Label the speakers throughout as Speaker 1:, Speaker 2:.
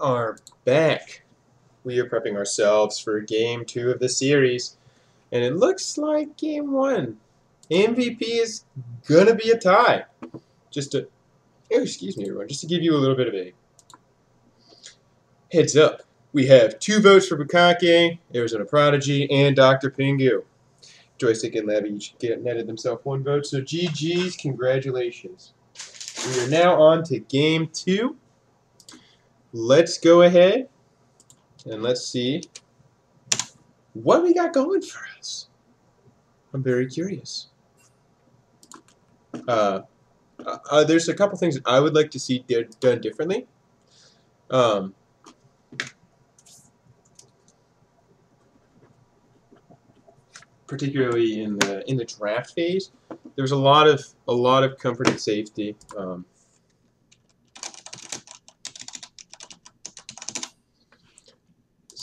Speaker 1: are back. We are prepping ourselves for game two of the series. And it looks like game one. MVP is gonna be a tie. Just to oh, excuse me everyone, just to give you a little bit of a heads up. We have two votes for Bukake, Arizona Prodigy, and Dr. Pingu. Joystick and Levy each get netted themselves one vote. So GG's, congratulations. We are now on to game two. Let's go ahead and let's see what we got going for us. I'm very curious. Uh, uh, there's a couple things I would like to see done differently. Um, particularly in the in the draft phase, there's a lot of a lot of comfort and safety. Um,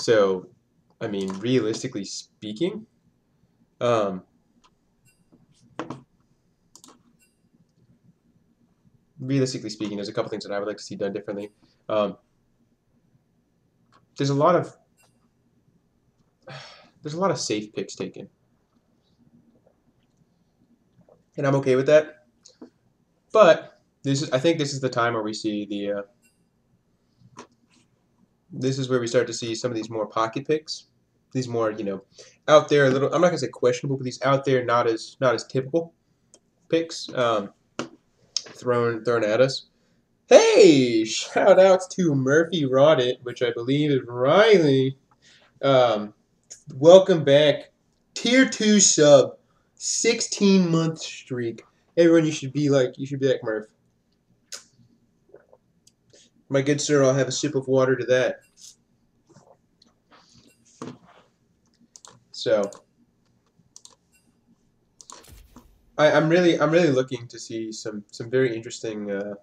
Speaker 1: so, I mean, realistically speaking, um, realistically speaking, there's a couple things that I would like to see done differently. Um, there's a lot of there's a lot of safe picks taken and I'm okay with that. But this is, I think this is the time where we see the. Uh, this is where we start to see some of these more pocket picks, these more you know, out there a little. I'm not gonna say questionable, but these out there not as not as typical picks um, thrown thrown at us. Hey, shout outs to Murphy Roddit, which I believe is Riley. Um, welcome back, tier two sub. 16 month streak. Everyone, you should be like, you should be like Murph. My good sir, I'll have a sip of water to that. So, I, am really, I'm really looking to see some, some very interesting, uh,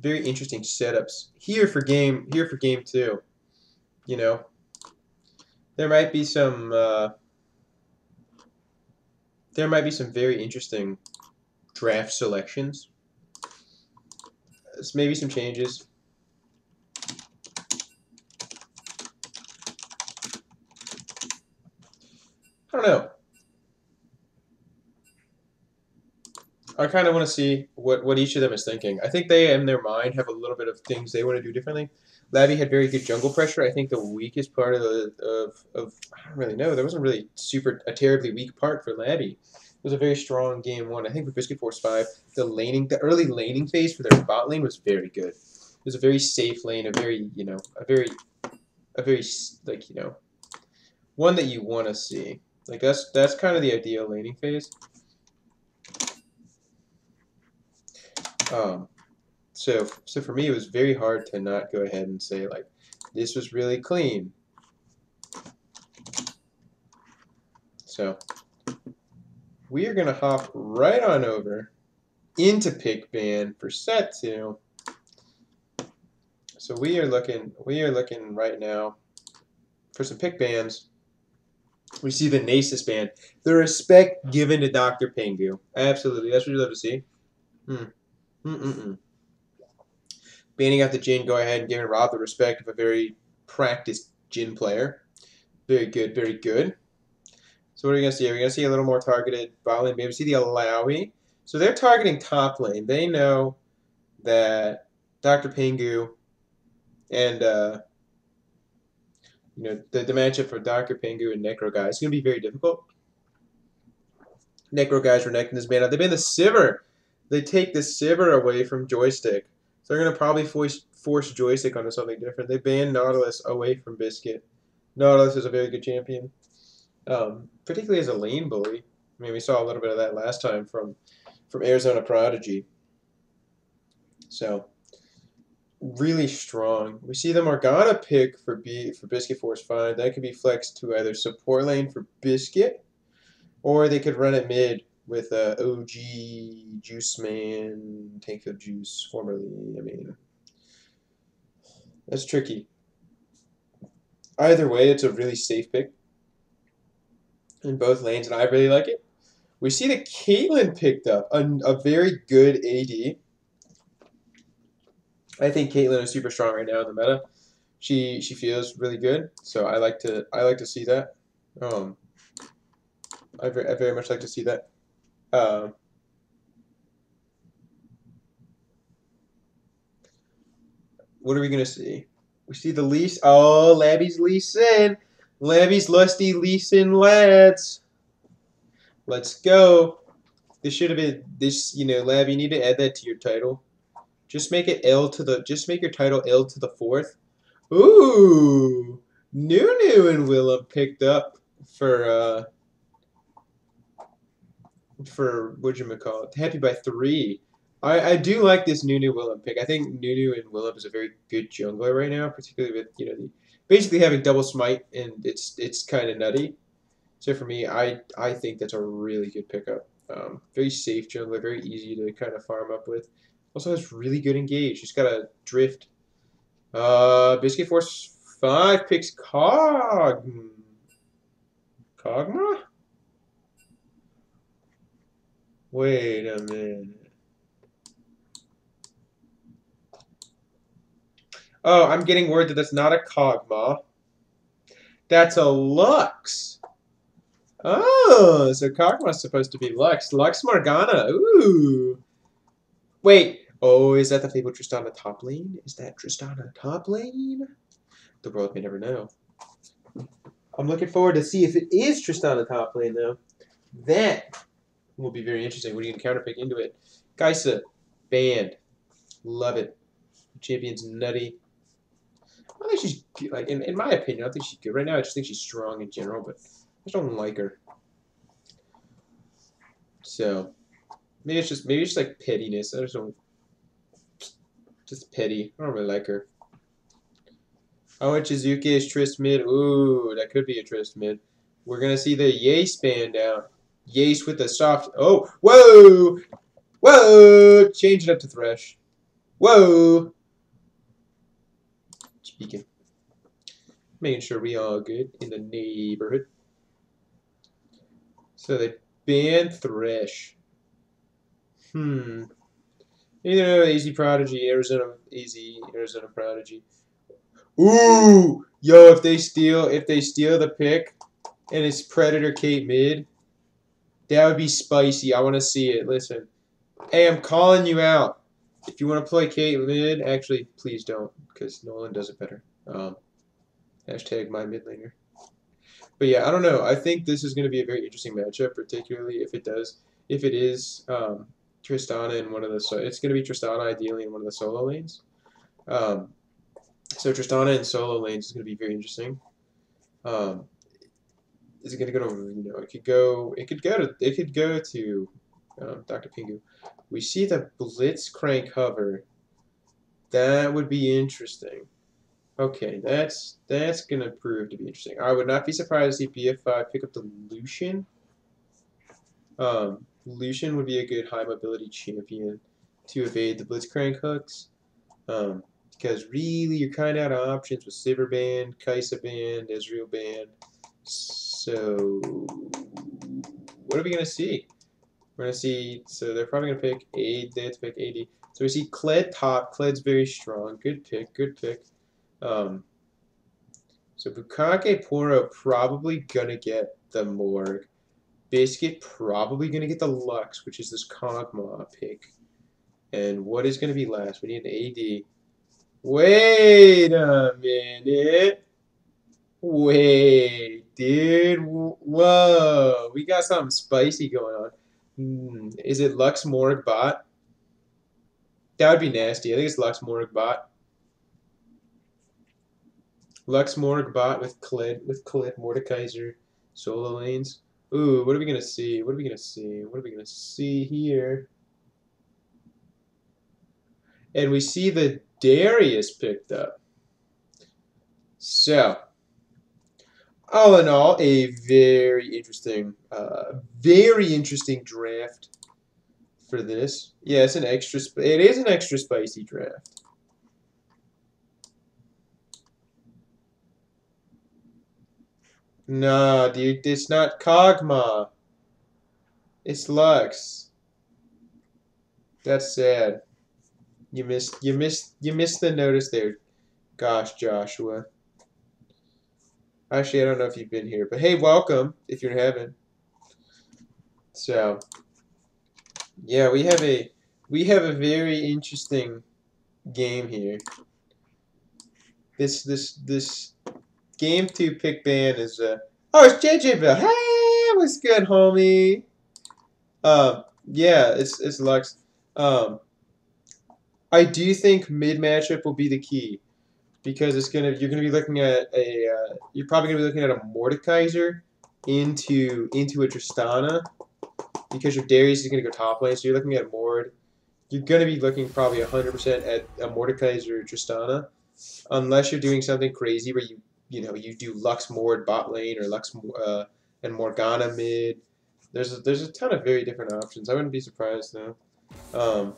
Speaker 1: very interesting setups here for game, here for game two. You know, there might be some. Uh, there might be some very interesting draft selections. maybe some changes. Don't know. I kind of want to see what, what each of them is thinking. I think they, in their mind, have a little bit of things they want to do differently. Labby had very good jungle pressure. I think the weakest part of the of, of I don't really know. There wasn't really super a terribly weak part for Labby. It was a very strong game one. I think for Biscuit Force Five, the laning, the early laning phase for their bot lane was very good. It was a very safe lane, a very you know, a very, a very like you know, one that you want to see. Like that's that's kind of the ideal laning phase. Um, so, so for me, it was very hard to not go ahead and say like, this was really clean. So, we are going to hop right on over into pick ban for set two. So we are looking, we are looking right now for some pick bans. We see the Nasus band. The respect given to Dr. Pingu. Absolutely. That's what you love to see. Hmm. Banning out the Jhin, go ahead and giving Rob the respect of a very practiced Jhin player. Very good, very good. So what are we going to see? Are we going to see a little more targeted lane? Maybe see the Illaoi. So they're targeting top lane. They know that Dr. Pingu and uh, you know the, the matchup for Dr. Pingu and Necro guy is going to be very difficult. Necro guys are necking this man out. They ban the Sivir. They take the Sivir away from Joystick. So they're going to probably force, force Joystick onto something different. They ban Nautilus away from Biscuit. Nautilus is a very good champion, um, particularly as a lane bully. I mean, we saw a little bit of that last time from from Arizona Prodigy. So really strong. We see the Morgana pick for B for Biscuit Force Five. That could be flexed to either support lane for Biscuit, or they could run it mid with uh, OG Juice Man, Tankfield Juice, formerly. I mean, that's tricky. Either way, it's a really safe pick in both lanes, and I really like it. We see that Caitlyn picked up a, a very good AD. I think Caitlyn is super strong right now in the meta. She she feels really good, so I like to I like to see that. Um, I very, I very much like to see that. Um, what are we gonna see? We see the lease. Oh, Labby's leasing. Labby's lusty leasing lads. Let's go. This should have been this. You know, Lab. You need to add that to your title. Just make it L to the. Just make your title L to the fourth. Ooh, Nunu and Willump picked up for uh for what you call it. Happy by three. I, I do like this Nunu Willump pick. I think Nunu and Willump is a very good jungler right now, particularly with you know the, basically having double smite and it's it's kind of nutty. So for me, I I think that's a really good pickup. Um, very safe jungler, very easy to kind of farm up with. Also has really good engage. He's got a drift. Uh, Biscuit Force five picks Kog. Kog'Maw. Wait a minute. Oh, I'm getting word that that's not a Kog'Maw. That's a Lux. Oh, so Kog'Maw's supposed to be Lux. Lux Morgana. Ooh. Wait. Oh, is that the Fable Tristana top lane? Is that Tristana top lane? The world may never know. I'm looking forward to see if it is Tristana top lane, though. That will be very interesting. What are you going to counterpick into it? Kai'Sa, banned. Love it. Champion's nutty. I think she's like in, in my opinion. I don't think she's good right now. I just think she's strong in general, but I just don't like her. So maybe it's just maybe it's just like pettiness. I just don't just petty. I don't really like her. Oh, I want Chizuke as Trist mid. Ooh, that could be a Trist mid. We're gonna see the Yace band down. Yace with the soft. Oh, whoa, whoa! Change it up to Thresh. Whoa. Speaking. Making sure we all good in the neighborhood. So they banned Thresh. Hmm. Either Easy Prodigy, Arizona Easy, Arizona Prodigy. Ooh! Yo, if they steal if they steal the pick and it's Predator Kate mid, that would be spicy. I want to see it. Listen. Hey, I'm calling you out. If you want to play Kate mid, actually, please don't, because Nolan does it better. Um, hashtag my mid laner. But yeah, I don't know. I think this is going to be a very interesting matchup, particularly if it does, if it is um, Tristana in one of the, so it's going to be Tristana ideally in one of the solo lanes. Um, so Tristana in solo lanes is going to be very interesting. Um, is it going to go to, you know, it could go, it could go to, it could go to um, Dr. Pingu. We see the Blitzcrank hover. That would be interesting. Okay, that's that's gonna prove to be interesting. I would not be surprised see BF5 pick up the Lucian. Um, Lucian would be a good high mobility champion to evade the Blitzcrank hooks. Um, because really you're kind of out of options with Sivir Band, Kai'Sa Band, Ezreal Band. So what are we gonna see? We're gonna see. So they're probably gonna pick AD. They have to pick AD. So we see Kled top. Kled's very strong. Good pick. Good pick. Um, so Bukake Poro probably gonna get the Morg. Biscuit probably gonna get the Lux, which is this Kog'Maw pick. And what is gonna be last? We need an AD. Wait a minute. Wait, dude. Whoa. We got something spicy going on. Hmm. Is it Lux Morg bot? That would be nasty. I think it's Lux Morg bot. Lux Morg bot with Kled, with Kled, Mordekaiser, solo lanes. Ooh, what are we gonna see? What are we gonna see? What are we gonna see here? And we see the Darius picked up. So, all in all, a very interesting, uh, very interesting draft for this. Yeah, it's an extra. It is an extra spicy draft. Nah, dude, it's not Kog'Maw. It's Lux. That's sad. You missed you missed you missed the notice there. Gosh, Joshua. Actually, I don't know if you've been here, but hey, welcome if you're in heaven. So, yeah, we have a we have a very interesting game here. This this this game two pick band is uh oh it's JJ Bill. Hey, what's good, homie? Um, yeah, it's it's Lux. Um, I do think mid matchup will be the key because it's gonna you're gonna be looking at a uh, you're probably gonna be looking at a Mordekaiser into into a Tristana because your Darius is gonna go top lane, so you're looking at Mord. You're gonna be looking probably 100% at a Mordekaiser Tristana, unless you're doing something crazy where you you know you do Lux Mord bot lane or Lux uh, and Morgana mid. There's a, there's a ton of very different options. I wouldn't be surprised though. Um,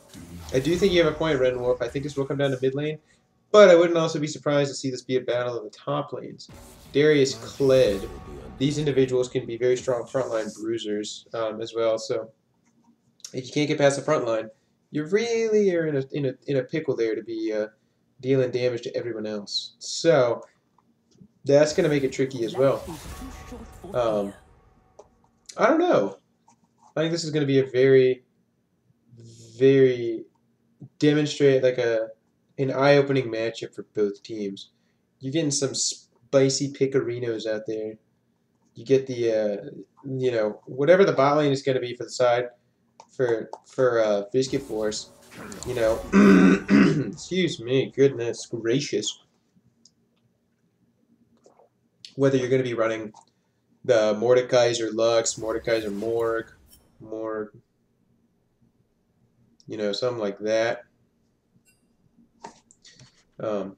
Speaker 1: I do think you have a point, Red Wolf. I think this will come down to mid lane. But I wouldn't also be surprised to see this be a battle of the top lanes. Darius Kled, these individuals can be very strong frontline bruisers um, as well. So if you can't get past the front line, you really are in a in a in a pickle there to be uh, dealing damage to everyone else. So that's going to make it tricky as well. Um, I don't know. I think this is going to be a very, very demonstrate like a an eye-opening matchup for both teams. You're getting some spicy pickerinos out there. You get the, uh, you know, whatever the bot lane is going to be for the side for for uh, Biscuit Force. You know, excuse me, goodness gracious. Whether you're going to be running the Mordekaiser Lux, Mordekaiser Morg, Morg, you know, something like that. Um,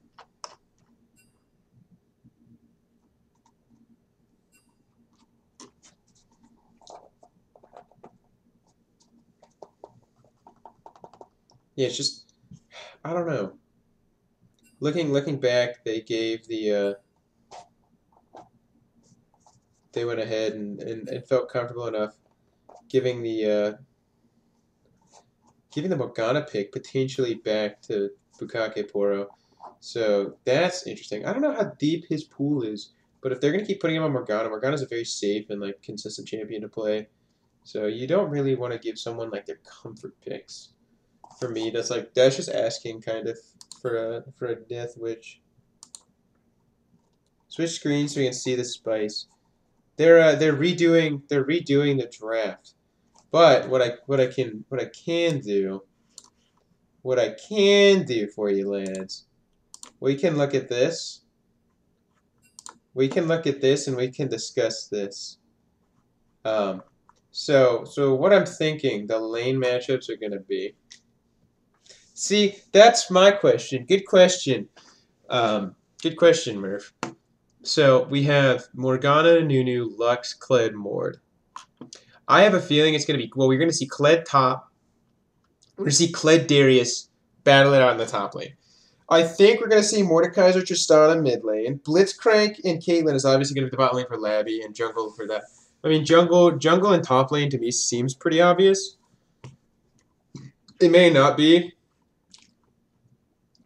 Speaker 1: yeah, it's just I don't know. Looking looking back, they gave the uh, they went ahead and, and, and felt comfortable enough giving the uh, giving the Morgana pick potentially back to Bukake Poro. So that's interesting. I don't know how deep his pool is, but if they're going to keep putting him on Morgana, Morgana's a very safe and like consistent champion to play. So you don't really want to give someone like their comfort picks. For me, that's like that's just asking kind of for a for a death witch. Switch screens so we can see the spice. They're uh, they're redoing they're redoing the draft. But what I what I can what I can do what I can do for you lads we can look at this. We can look at this and we can discuss this. Um, so, so what I'm thinking the lane matchups are going to be. See, that's my question. Good question. Um, good question, Murph. So we have Morgana, Nunu, Lux, Kled, Mord. I have a feeling it's going to be, well, we're going to see Kled top. We're going to see Kled Darius battle it out in the top lane. I think we're going to see Mordekaiser, Tristana mid lane. Blitzcrank and Caitlyn is obviously going to be the bot lane for Labby and jungle for that. I mean, jungle, jungle and top lane to me seems pretty obvious. It may not be,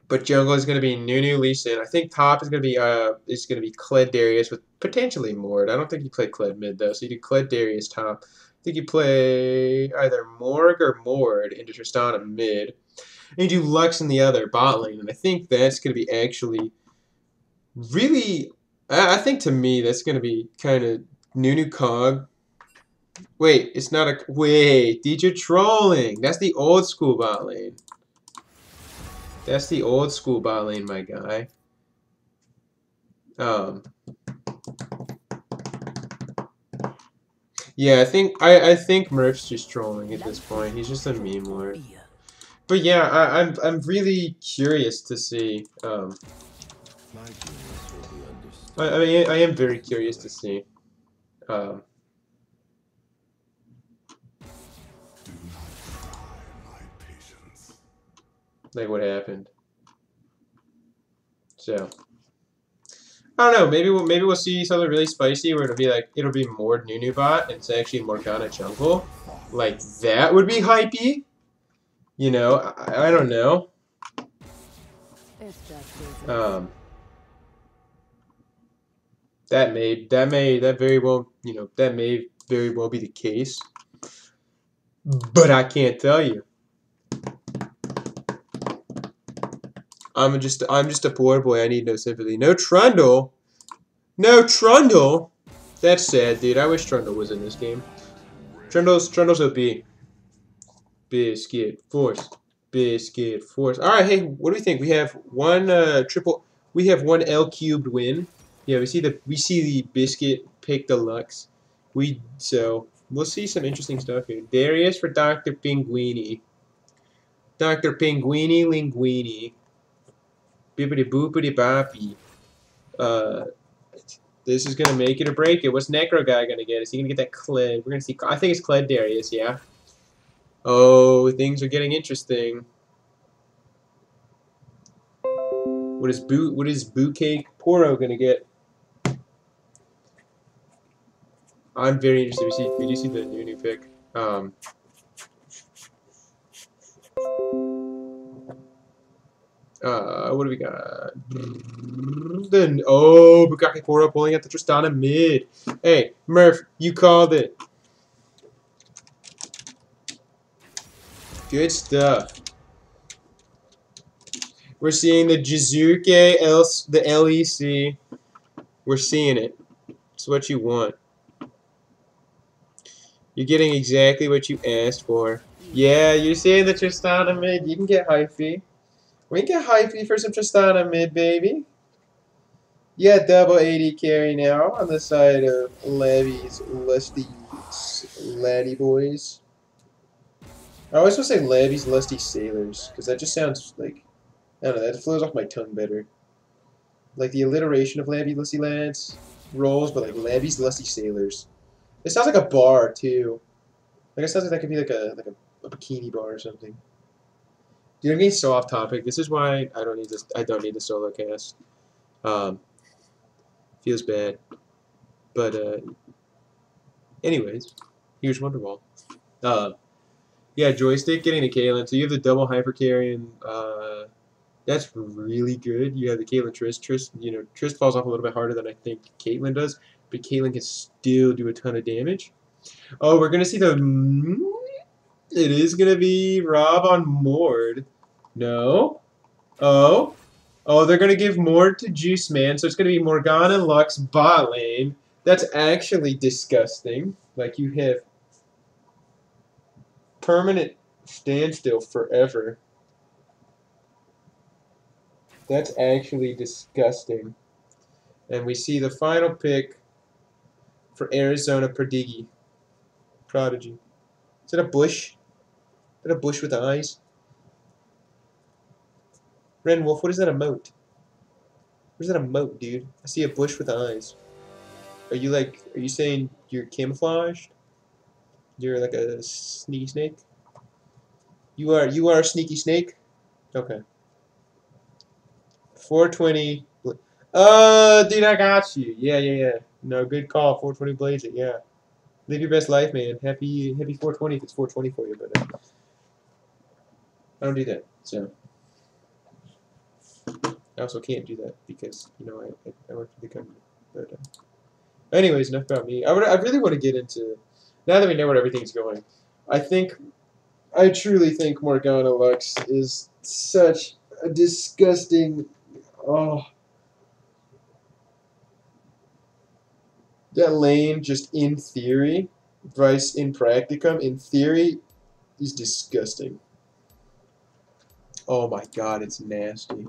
Speaker 1: but jungle is going to be Nunu, Lee Sin. I think top is going to be uh is going to be Kled Darius with potentially Mord. I don't think you play Kled mid though, so you do Kled Darius top. I think you play either Morg or Mord into Tristana mid and you do Lux in the other bot lane. And I think that's going to be actually really. I think to me that's going to be kind of Nunu Kog. Wait, it's not a. Wait, DJ trolling. That's the old school bot lane. That's the old school bot lane, my guy. Um. Yeah, I think I I think Murph's just trolling at this point. He's just a meme lord. But yeah, I, am I'm, I'm really curious to see. Um, I, I mean, I am very curious to see. Um, like what happened. So I don't know. Maybe we'll maybe we'll see something really spicy where it'll be like it'll be more Nunu bot and it's actually Morgana jungle. Like that would be hypey. You know, I, I don't know. Um, that may that may that very well you know that may very well be the case, but I can't tell you. I'm just I'm just a poor boy. I need no sympathy. No Trundle. No Trundle. That's sad, dude. I wish Trundle was in this game. Trundle's Trundle's OP. Biscuit Force. Biscuit Force. All right, hey, what do we think? We have one uh, triple. We have one L cubed win. Yeah, we see the we see the Biscuit pick deluxe. We so we'll see some interesting stuff here. Darius for Doctor Pinguini. Doctor Pinguini Linguini. Bippity boopity boppy. Uh, this is gonna make it or break it. What's Necro guy gonna get? Is he gonna get that Kled? We're gonna see. I think it's Kled Darius. Yeah. Oh, things are getting interesting. What is boot? What is Bootcake Poro gonna get? I'm very interested. We see. We do see the Nunu pick. Um. Uh, what do we got? Then oh, Bukake Poro pulling at the Tristana mid. Hey, Murph, you called it. Good stuff. We're seeing the Jizuke, L the LEC. We're seeing it. It's what you want. You're getting exactly what you asked for. Yeah, you're seeing the Tristana mid. You can get hyphy. We can get hyphy for some Tristana mid, baby. You got double 80 carry now on the side of Levy's lusty laddie boys. I always want to say Levy's lusty sailors, because that just sounds like, I don't know, that flows off my tongue better. Like the alliteration of Levy lusty lads rolls, but like Levy's lusty sailors. It sounds like a bar too. Like it sounds like that could be like a like a, a bikini bar or something. Dude, I'm getting so off topic. This is why I don't need this. I don't need the solo cast. Um, feels bad, but uh, anyways, here's Wonderwall. Uh, yeah, joystick getting the Kalen. So you have the double hyper carry, and uh, that's really good. You have the Caitlyn Trist. Trist, you know, Trist falls off a little bit harder than I think Caitlyn does, but Caitlyn can still do a ton of damage. Oh, we're gonna see the. It is gonna be Rob on Mord. No. Oh. Oh, they're gonna give Mord to Juice Man, so it's gonna be Morgana Lux bot lane. That's actually disgusting. Like you have permanent standstill forever. That's actually disgusting. And we see the final pick for Arizona Perdigi. Prodigy. Is it a bush? A bush with eyes? Ren Wolf, what is that a moat? What is that a moat, dude? I see a bush with eyes. Are you like, are you saying you're camouflaged? You're like a sneaky snake? You are, you are a sneaky snake? Okay. 420. Uh, dude, I got you. Yeah, yeah, yeah. No, good call. 420 Blaze it, yeah. Live your best life, man. Happy, happy 420 if it's 420 for you, but I don't do that, so. I also can't do that because, you know, I, I work for the company. But, uh, anyways, enough about me. I, would, I really want to get into, now that we know where everything's going, I think, I truly think Morgana Lux is such a disgusting, oh. That lane, just in theory, Vice in practicum, in theory, is disgusting. Oh my god, it's nasty.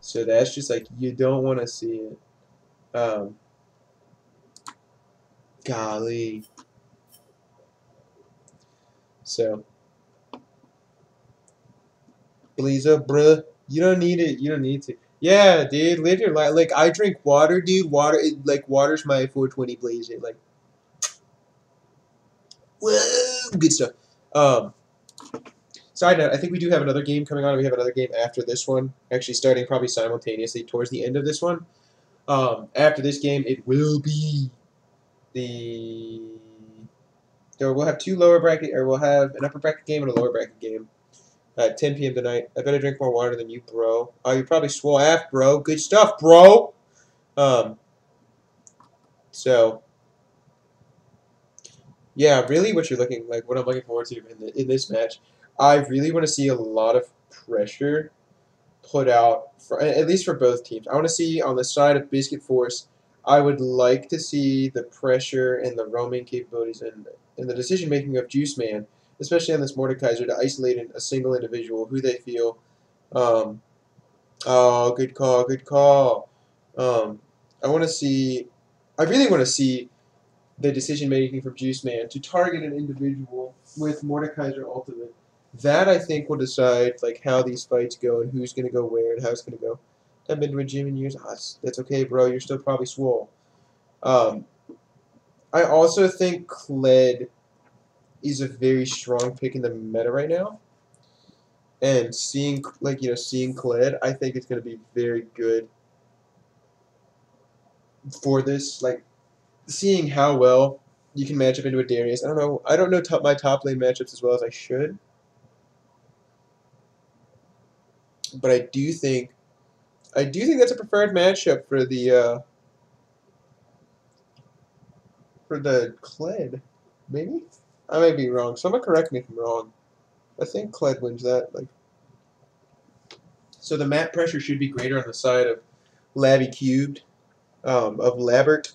Speaker 1: So that's just like, you don't want to see it. Um, golly. So, Blazer, bruh, you don't need it. You don't need to. Yeah, dude, live your life. Like, I drink water, dude. Water, it, like, water's my 420 Blazer. Like, whoa, good stuff. Um, Side note, I think we do have another game coming on. We have another game after this one, actually starting probably simultaneously towards the end of this one. Um, after this game, it will be the. So we'll have two lower bracket, or we'll have an upper bracket game and a lower bracket game. at 10 p.m. tonight. I better drink more water than you, bro. Oh, you're probably swole af, bro. Good stuff, bro. Um. So. Yeah, really, what you're looking like, what I'm looking forward to in the, in this match, I really want to see a lot of pressure put out for at least for both teams. I want to see on the side of Biscuit Force. I would like to see the pressure and the roaming capabilities and, and the decision making of Juice Man especially on this Mordekaiser, to isolate a single individual who they feel. Um, oh, good call, good call. Um, I want to see. I really want to see the decision making from Juice Man to target an individual with Mordekaiser Ultimate. That I think will decide like how these fights go and who's gonna go where and how it's gonna go. I haven't been to a gym in years. Oh, that's, that's okay, bro. You're still probably swole. Um, I also think Kled is a very strong pick in the meta right now. And seeing like you know seeing Kled, I think it's going to be very good for this. Like seeing how well you can match up into a Darius. I don't know. I don't know top, my top lane matchups as well as I should. But I do think I do think that's a preferred matchup for the uh, for the Kled, maybe. I may be wrong. Someone correct me if I'm wrong. I think Kled wins that. Like, so the map pressure should be greater on the side of Labby cubed, um, of Labert,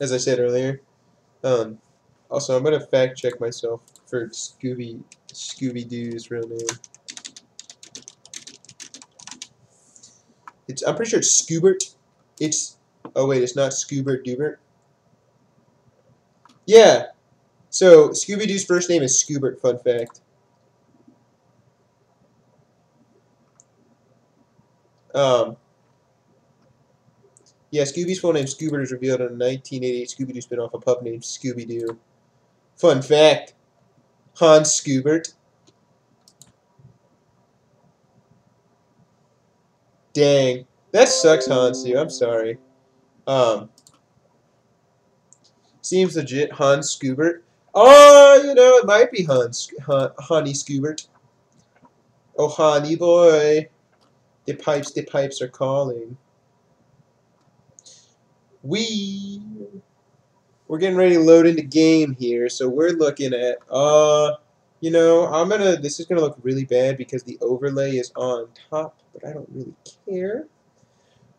Speaker 1: as I said earlier. Um, also, I'm gonna fact check myself for Scooby Scooby Doo's real name. It's I'm pretty sure it's Scoobert. It's oh wait, it's not Scoobert Dubert. Yeah, so, Scooby Doo's first name is Scoobert, fun fact. Um, yeah, Scooby's full name Scoobert is revealed in a 1988 Scooby Doo spin-off, a pup named Scooby Doo. Fun fact Hans Scoobert. Dang. That sucks, Hansu. I'm sorry. Um, seems legit. Hans Scoobert. Oh, you know, it might be Hans, Honey Scoobert. Oh, honey boy. The pipes, the pipes are calling. We, we're getting ready to load into game here, so we're looking at, uh, you know, I'm gonna, this is gonna look really bad because the overlay is on top, but I don't really care.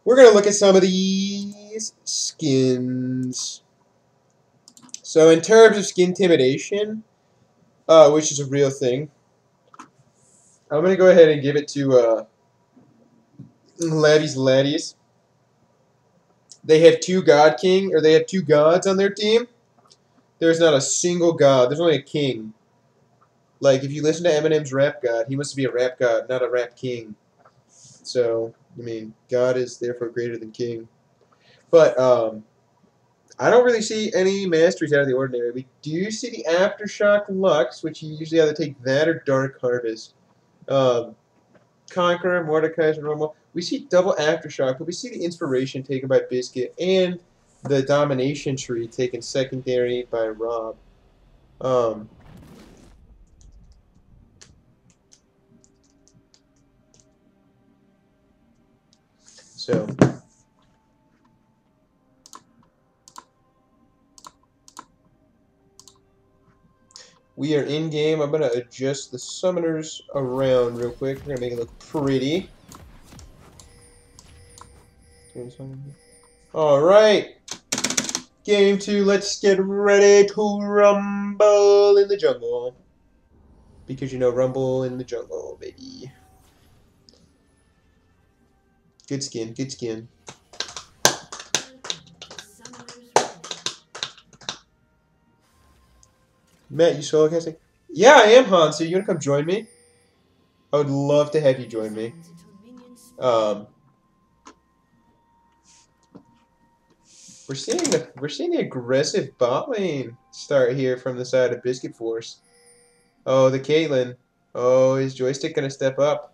Speaker 1: We're gonna look at some of these skins. So in terms of skin intimidation, uh, which is a real thing, I'm to go ahead and give it to uh, Laddies Laddies. They have two God King, or they have two gods on their team. There's not a single god. There's only a king. Like, if you listen to Eminem's rap god, he must be a rap god, not a rap king. So, I mean, God is therefore greater than king. But, um, I don't really see any masteries out of the ordinary. We do see the Aftershock Lux, which you usually either take that or Dark Harvest. Um, Conqueror, Mordekaiser, Romo. We see double Aftershock, but we see the Inspiration taken by Biscuit and the Domination Tree taken secondary by Rob. Um, so... We are in game. I'm going to adjust the summoners around real quick. We're going to make it look pretty. Alright. Game two, let's get ready to rumble in the jungle. Because you know, rumble in the jungle, baby. Good skin, good skin. Matt, you solo casting? Yeah, I am Han. So you gonna come join me? I would love to have you join me. Um, we're seeing the we're seeing the aggressive bot lane start here from the side of Biscuit Force. Oh, the Caitlyn. Oh, is Joystick gonna step up?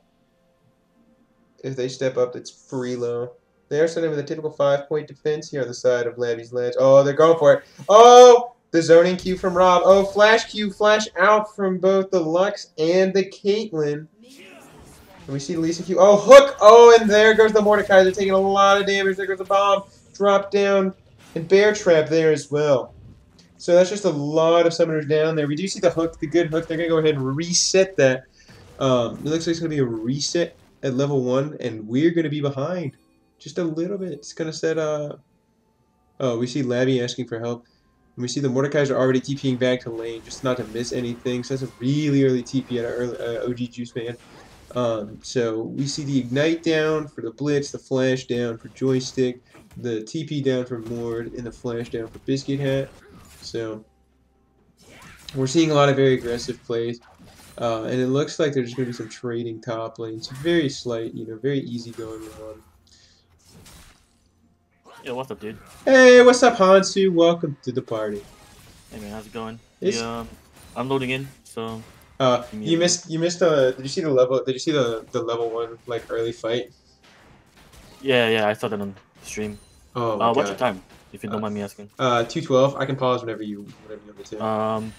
Speaker 1: If they step up, it's free low. They are starting with a typical five-point defense here on the side of Labby's Ledge. Oh, they're going for it. Oh, the zoning cue from Rob. Oh, flash cue, flash out from both the Lux and the Caitlyn. And we see Lisa Q. Oh, hook! Oh, and there goes the Mordekaiser taking a lot of damage. There goes the bomb. Drop down. And Bear Trap there as well. So that's just a lot of summoners down there. We do see the hook, the good hook. They're going to go ahead and reset that. Um, it looks like it's going to be a reset at level 1, and we're going to be behind. Just a little bit. It's going to set... Uh... Oh, we see Labby asking for help. And we see the Mordekaiser are already TPing back to lane, just not to miss anything. So that's a really early TP at our early, uh, OG Juice Man. Um, so we see the Ignite down for the Blitz, the Flash down for Joystick, the TP down for Mord, and the Flash down for Biscuit Hat. So we're seeing a lot of very aggressive plays. Uh, and it looks like there's going to be some trading top lanes. Very slight, you know, very easy going on.
Speaker 2: Yo, what's up, dude?
Speaker 1: Hey, what's up, Hansu? Welcome to the party.
Speaker 2: Hey man, how's it going?
Speaker 1: It's-
Speaker 2: Yeah, um, I'm loading in, so
Speaker 1: Uh, you missed. You missed. Uh, did you see the level? Did you see the the level one like early fight?
Speaker 2: yeah, yeah, I saw that on stream.
Speaker 1: Oh
Speaker 2: Uh, what's your time, if you don't
Speaker 1: Uh,
Speaker 2: mind me asking?
Speaker 1: Uh, two twelve. I can pause whenever you whenever you want me to.
Speaker 2: Um,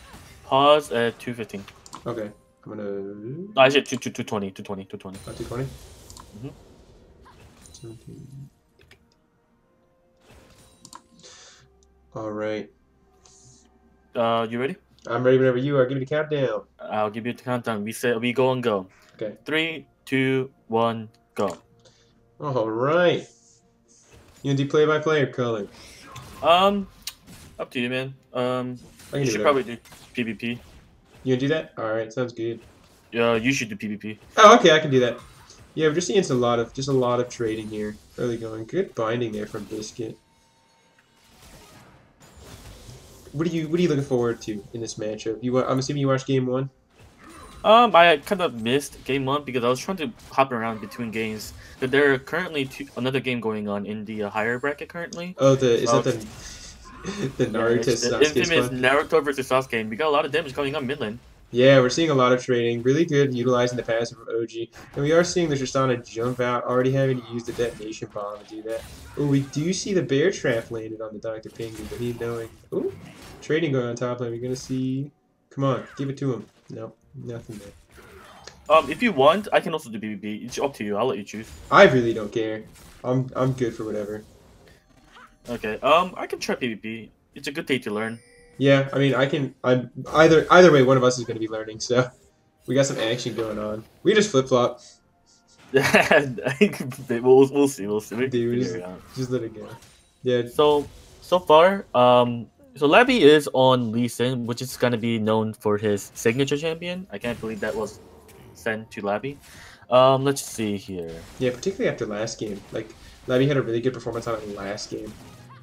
Speaker 2: pause at 2:15.
Speaker 1: okay. I'm gonna.
Speaker 2: No, actually, 2, 2, 220, 220, 220.
Speaker 1: Uh, two twenty.
Speaker 2: Mhm.
Speaker 1: All right.
Speaker 2: Uh, you ready?
Speaker 1: I'm ready whenever you are. Give me the countdown.
Speaker 2: I'll give you the countdown. We say we go and go.
Speaker 1: Okay.
Speaker 2: Three, two, one, go.
Speaker 1: All right. You gonna do play by play or color?
Speaker 2: Um, up to you, man. Um,
Speaker 1: I
Speaker 2: you should probably do PBP.
Speaker 1: You gonna do that? All right. Sounds good.
Speaker 2: Yeah, you should do PBP.
Speaker 1: Oh, okay. I can do that. Yeah, we're just seeing a lot of just a lot of trading here. Early going. Good binding there from Biscuit. What are you What are you looking forward to in this matchup? You, I'm assuming you watched game one.
Speaker 2: Um, I kind of missed game one because I was trying to hop around between games. But there are currently two, another game going on in the uh, higher bracket currently.
Speaker 1: Oh, the is
Speaker 2: Oh.
Speaker 1: that the the Naruto Sasuke
Speaker 2: infamous
Speaker 1: squad?
Speaker 2: Naruto versus Sasuke. and We got a lot of damage coming up mid lane.
Speaker 1: Yeah, we're seeing a lot of trading. Really good utilizing the passive of OG, and we are seeing the Tristana jump out, already having to use the detonation bomb to do that. Oh, we do see the bear trap landed on the Dr. Pingu, but he knowing. Ooh, trading going on top lane. We're gonna see. Come on, give it to him. Nope, nothing there.
Speaker 2: Um, if you want, I can also do PBP. It's up to you. I'll let you choose.
Speaker 1: I really don't care. I'm I'm good for whatever.
Speaker 2: Okay. Um, I can try PBP. It's a good day to learn.
Speaker 1: Yeah, I mean, I can. I'm either either way. One of us is gonna be learning, so we got some action going on. We just flip flop.
Speaker 2: we'll, we'll see. We'll see. We
Speaker 1: Dude,
Speaker 2: it out.
Speaker 1: Just let it go. Yeah,
Speaker 2: So so far, um, so Labby is on Lee Sin, which is gonna be known for his signature champion. I can't believe that was sent to Labby. Um, let's see here.
Speaker 1: Yeah, particularly after last game. Like, Labby had a really good performance on it last game.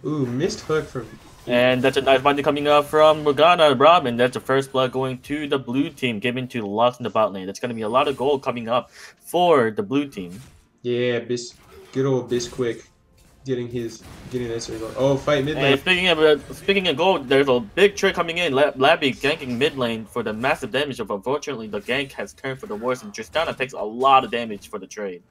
Speaker 1: Ooh, missed hook from.
Speaker 2: And that's a nice binding coming up from Morgana Robin. That's the first blood going to the blue team, given to Lux in the bot lane. That's going to be a lot of gold coming up for the blue team.
Speaker 1: Yeah, Bis, good old Bisquick, getting his getting circle. Oh, fight mid lane.
Speaker 2: And speaking of uh, speaking of gold, there's a big trick coming in. La- Labby ganking mid lane for the massive damage. Of unfortunately, the gank has turned for the worse, and Tristana takes a lot of damage for the trade.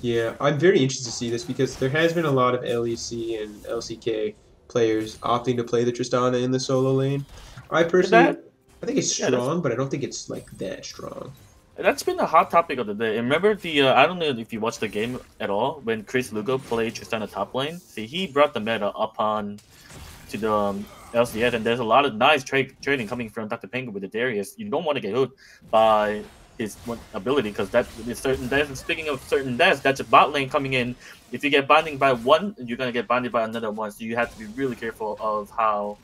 Speaker 1: Yeah, I'm very interested to see this because there has been a lot of LEC and LCK players opting to play the Tristana in the solo lane. I personally,
Speaker 2: That-
Speaker 1: I think it's
Speaker 2: Yeah,
Speaker 1: strong, but I don't think it's like that strong.
Speaker 2: That's been a hot topic of the day. And remember the uh, I don't know if you watched the game at all when Chris Lugo played Tristana top lane. See, he brought the meta up on to the um, LCS, and there's a lot of nice trade trading coming from Dr. Penguin with the Darius. You don't want to get hooked by his one ability because that is certain deaths. And speaking of certain deaths, that's a bot lane coming in. If you get binding by one, you're gonna get binded by another one. So you have to be really careful of how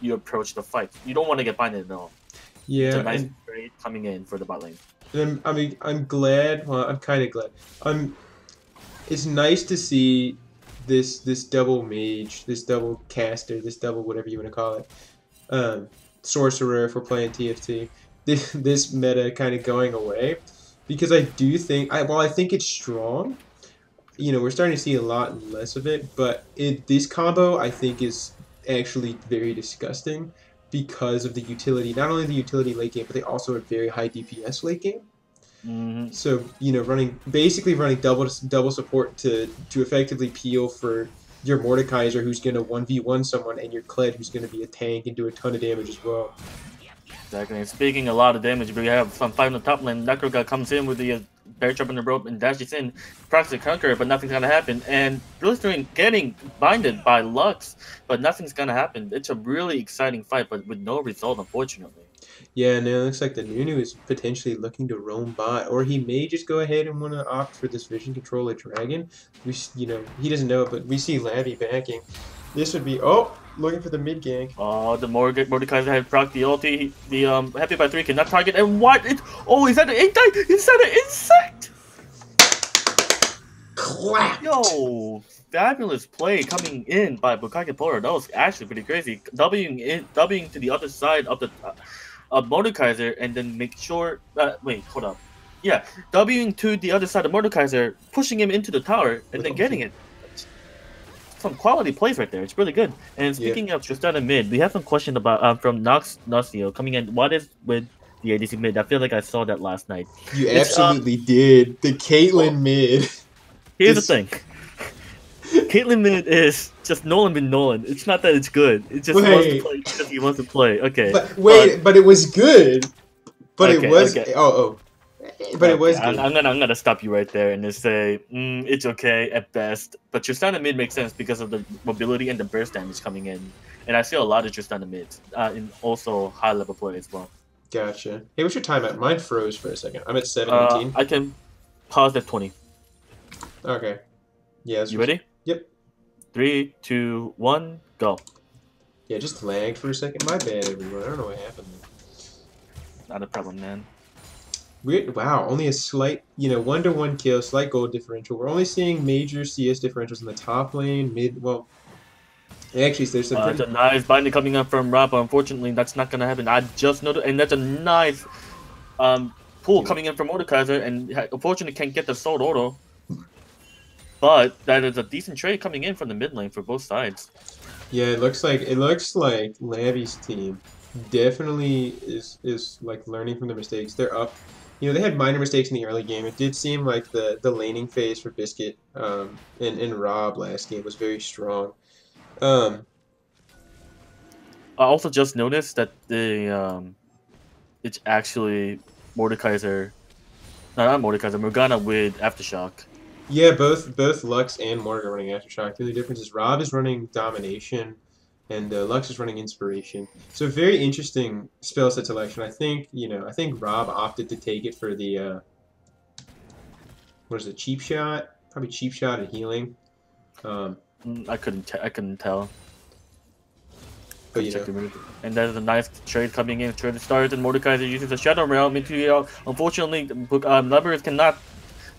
Speaker 2: you approach the fight. You don't want to get binded at all. It's
Speaker 1: Yeah,
Speaker 2: a nice trade coming in for the bot lane.
Speaker 1: I'm, I mean, I'm glad. Well, I'm kind of glad. I'm. It's nice to see this this double mage, this double caster, this double whatever you want to call it, um, sorcerer for playing TFT. This this meta kind of going away, because I do think I while I think it's strong, you know, we're starting to see a lot less of it. But it this combo I think is actually very disgusting because of the utility. Not only the utility late game, but they also have very high DPS late game.
Speaker 2: hmm
Speaker 1: So you know, running basically running double double support to to effectively peel for your Mordekaiser who's gonna one v one someone, and your Kled who's gonna be a tank and do a ton of damage as well.
Speaker 2: Exactly. And speaking a lot of damage, but we have some fight in the top lane. Necroga comes in with the uh, bear trap in the rope and dashes in, practices conquer, but nothing's gonna happen. And Blistering getting binded by Lux, but nothing's gonna happen. It's a really exciting fight, but with no result, unfortunately.
Speaker 1: Yeah, and it looks like the Nunu is potentially looking to roam bot, or he may just go ahead and want to opt for this vision control of Dragon. We, you know, he doesn't know it, but we see Lavi backing. This would be oh, looking for the mid gank.
Speaker 2: Oh, the Morde- Mordekaiser had proc the ulti. The um happy by three cannot target. And what? It, oh, is that an Insec? Is that an Insec?
Speaker 1: Clap.
Speaker 2: Yo, fabulous play coming in by Bukake Poro. That was actually pretty crazy. Wing in, Wing to the other side of the uh, of Mordekaiser, and then make sure. Uh, wait, hold up. Yeah, Wing to the other side of Mordekaiser, pushing him into the tower, and then getting it. Some quality plays right there. It's really good. And
Speaker 1: Yeah.
Speaker 2: speaking of Tristana mid, we have some question about um, from Nox Nocio coming in. What is with the ADC mid? I feel like I saw that last night.
Speaker 1: You
Speaker 2: It's, um,
Speaker 1: absolutely did. The Caitlyn mid.
Speaker 2: Here's the thing. Caitlyn Mid is just Nolan been Nolan. It's not that it's good. It just wants to play because he wants to play. Okay.
Speaker 1: But wait, but it was good. But
Speaker 2: Okay,
Speaker 1: it was
Speaker 2: okay.
Speaker 1: oh oh. But it was
Speaker 2: I'm,
Speaker 1: good.
Speaker 2: I'm gonna I'm gonna stop you right there and just say mm, it's okay at best. But Tristana Mid makes sense because of the mobility and the burst damage coming in. And I see a lot of Tristana Mid uh, in also high level play as well.
Speaker 1: Gotcha. Hey, what's your time at? Mine froze for a second. I'm at
Speaker 2: Uh,
Speaker 1: 17.
Speaker 2: I can pause at 20.
Speaker 1: okay. Yeah.
Speaker 2: You ready?
Speaker 1: Yep.
Speaker 2: Three, two, one, go.
Speaker 1: Yeah, just lagged for a second. My bad, everyone. I don't know what happened.
Speaker 2: Not a problem, man.
Speaker 1: Weird. Wow, only a slight, you know, one to one kill, slight gold differential. We're only seeing major CS differentials in the top lane, mid. Well, actually, there's some.
Speaker 2: Uh,
Speaker 1: pretty-
Speaker 2: a nice binding coming up from Rob, but unfortunately, that's not gonna happen. I just noticed, and that's a nice um, pull coming in from Mordekaiser, and unfortunately, can't get the Sword Auto. But that is a decent trade coming in from the mid lane for both sides.
Speaker 1: Yeah, it looks like it looks like Labby's team definitely is is like learning from their mistakes. They're up. You know, they had minor mistakes in the early game. It did seem like the the laning phase for Biscuit um, and and Rob last game was very strong. Um,
Speaker 2: I also just noticed that the um, it's actually Mordekaiser, no, not Mordekaiser, Morgana with Aftershock.
Speaker 1: yeah, both both Lux and Morgan are running Aftershock. The only difference is Rob is running Domination, and uh, Lux is running Inspiration. So very interesting spell set selection. I think you know I think Rob opted to take it for the uh, what is it? Cheap shot, probably cheap shot and healing. Um,
Speaker 2: Mm, I couldn't, I couldn't tell.
Speaker 1: but you
Speaker 2: Check
Speaker 1: know,
Speaker 2: the move. And there's a nice trade coming in. Trade starts, and Mordekaiser uses the Shadow Realm into the. Unfortunately, um, Leverage cannot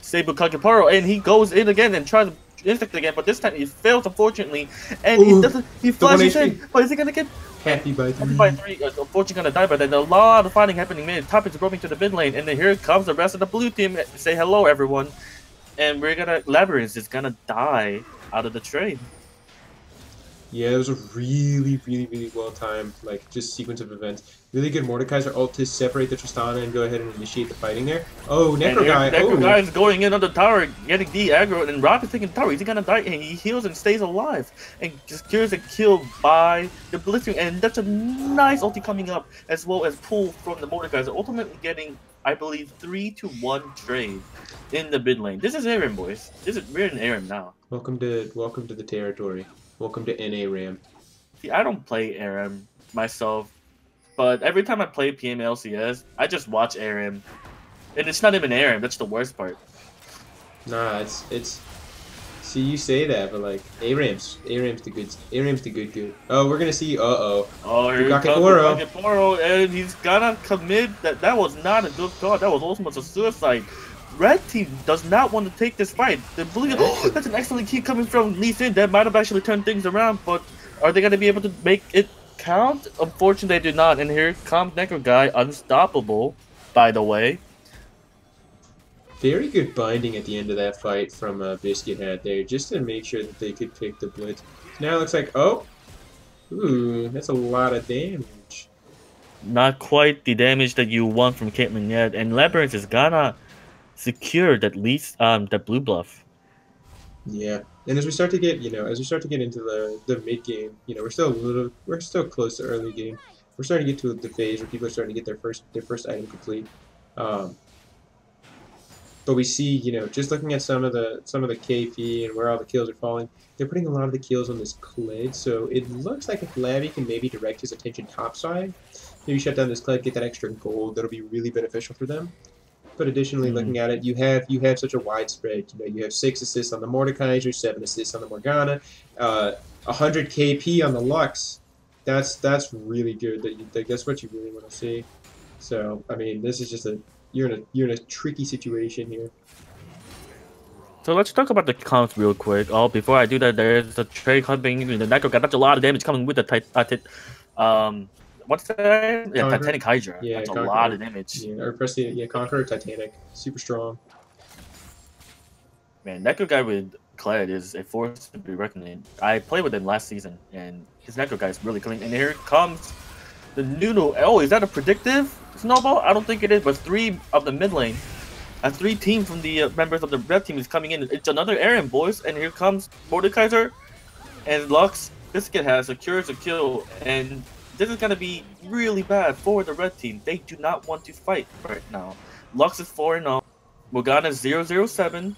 Speaker 2: save Bukake Poro, and he goes in again and tries to Insec again, but this time he fails, unfortunately. And he doesn't. He flashes in, but is he gonna get
Speaker 1: happy by three.
Speaker 2: hit by three? Uh, unfortunately, gonna die. But then a lot of fighting happening mid. Top is roving to the mid lane, and then here comes the rest of the blue team. Say hello, everyone. And we're gonna Labyrinth is gonna die out of the trade.
Speaker 1: Yeah, it was a really, really, really well timed, like just sequence of events. Really good Mordekaiser ult to separate the Tristana and go ahead and initiate the fighting there. Oh,
Speaker 2: And
Speaker 1: Necro
Speaker 2: here,
Speaker 1: guy.
Speaker 2: Necro
Speaker 1: oh,
Speaker 2: guy is going in on the tower, getting the aggro, and Rob is taking tower. He's gonna die? And he heals and stays alive, and just cures a kill by the blistering. And that's a nice ulti coming up, as well as pull from the Mordekaiser, ultimately getting, I believe, three to one trade in the mid lane. This is ARAM, boys. This is we're in ARAM now.
Speaker 1: welcome to welcome to the territory. Welcome to NA Ram.
Speaker 2: See, I don't play ARAM myself, but every time I play PMLCS, I just watch ARAM, and it's not even ARAM. That's the worst part.
Speaker 1: Nah, it's it's. See, you say that, but like Aram's Aram's the good Aram's the good good. Oh, we're gonna see. Uh oh.
Speaker 2: Oh, here Bukake
Speaker 1: Poro.
Speaker 2: Bukakiporo, and he's gonna commit that. That was not a good call. That was almost a suicide. Red team does not want to take this fight. Oh, that's an excellent key coming from Lee Sin. That might have actually turned things around, but are they gonna be able to make it count? Unfortunately, they do not. And here comes Necro Guy, unstoppable. By the way,
Speaker 1: Very good binding at the end of that fight from uh, Biscuit Hat there, just to make sure that they could pick the blitz. Now it looks like oh, ooh, that's a lot of damage.
Speaker 2: not quite the damage that you want from Caitlyn yet, and Labyrinth is gonna secure that least um the blue bluff.
Speaker 1: Yeah, and as we start to get, you know, as we start to get into the the mid game, you know, we're still a little, we're still close to early game. We're starting to get to the phase where people are starting to get their first their first item complete. Um, but we see, you know, just looking at some of the some of the KP and where all the kills are falling, they're putting a lot of the kills on this Kled. So it looks like if Labby can maybe direct his attention topside, maybe shut down this Kled, get that extra gold, that'll be really beneficial for them. But additionally,
Speaker 2: Mhm.
Speaker 1: looking at it, you have you have such a widespread. You know, you have six assists on the Mordekaiser, seven assists on the Morgana, uh, 100 KP on the Lux. That's that's really good. That you, that's what you really want to see. So I mean, this is just a you're in a you're in a tricky situation here.
Speaker 2: So let's talk about the comps real quick. Oh, before I do that, there's a trade coming in the Necro got that's a lot of damage coming with the tit- uh, tit- um what's that? Yeah? Titanic Hydra.
Speaker 1: Yeah,
Speaker 2: that's a lot of damage.
Speaker 1: Yeah, or press the yeah Conqueror Titanic, super strong.
Speaker 2: Man, Necro guy with Kled is a force to be reckoned with. I played with him last season, and his Necro guy is really clean. And here comes the noodle. Oh, is that a predictive snowball? I don't think it is, but three of the mid lane. Uh, three teams from the uh, members of the red team is coming in. It's another ARAM, boys. And here comes Mordekaiser and Lux. Biscuit has secures a kill, and this is gonna be really bad for the red team. They do not want to fight right now. Lux is 4 0. Morgana is 007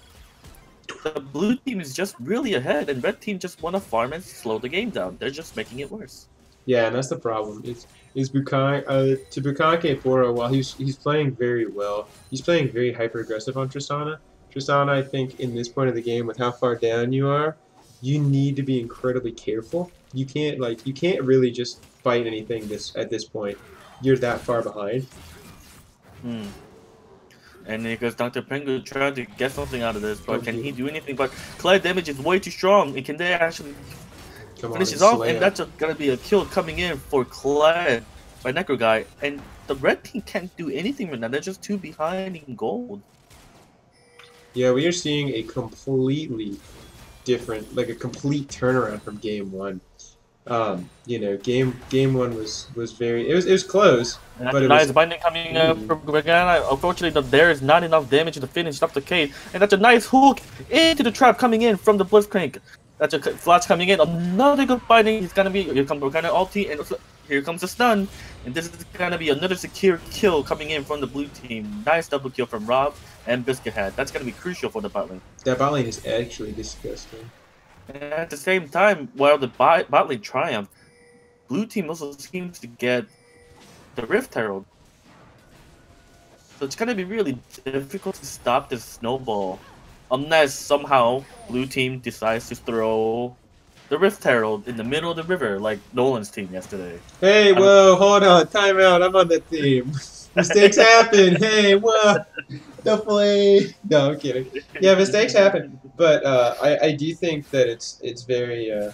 Speaker 2: the blue team is just really ahead, and red team just want to farm and slow the game down. They're just making it worse.
Speaker 1: Yeah, and that's the problem. It's is Bukai uh, to Bukake Poro? While he's he's playing very well, he's playing very hyper aggressive on Tristana. Tristana, I think, in this point of the game, with how far down you are, you need to be incredibly careful. You can't like you can't really just fight anything this at this point. You're that far behind.
Speaker 2: Hmm. And because Dr. Pengu tried to get something out of this, but can he do anything? But Kled damage is way too strong. And can they actually
Speaker 1: Come on,
Speaker 2: finish
Speaker 1: and
Speaker 2: it off? And that's gonna be a kill coming in for Kled by Necro Guy. And the red team can't do anything right now. They're just too behind in gold.
Speaker 1: Yeah, we are seeing a completely different, like a complete turnaround from game one. Um, you know, game game one was was very it was it was close.
Speaker 2: And
Speaker 1: But
Speaker 2: that's a nice
Speaker 1: was-
Speaker 2: binding coming up from Morgana. Unfortunately, the, there is not enough damage to finish up the cave. And that's a nice hook into the trap coming in from the Blitzcrank. That's a flash coming in. Another good binding. He's gonna be here comes Morgana ulti, and here comes the stun. And this is gonna be another secure kill coming in from the blue team. Nice double kill from Rob and Biscuit Head. That's gonna be crucial for the bot lane.
Speaker 1: That bot lane is actually disgusting.
Speaker 2: And at the same time, while the bot, bot lane triumph, blue team also seems to get the Rift Herald. So it's gonna be really difficult to stop this snowball, unless somehow blue team decides to throw the Rift Herald in the middle of the river, like Nolan's team yesterday.
Speaker 1: Hey, whoa, hold on, time out. I'm on the team. Mistakes happen. Hey, whoa, definitely. No, I'm kidding. Yeah, mistakes happen, but uh, I I do think that it's it's very. Uh,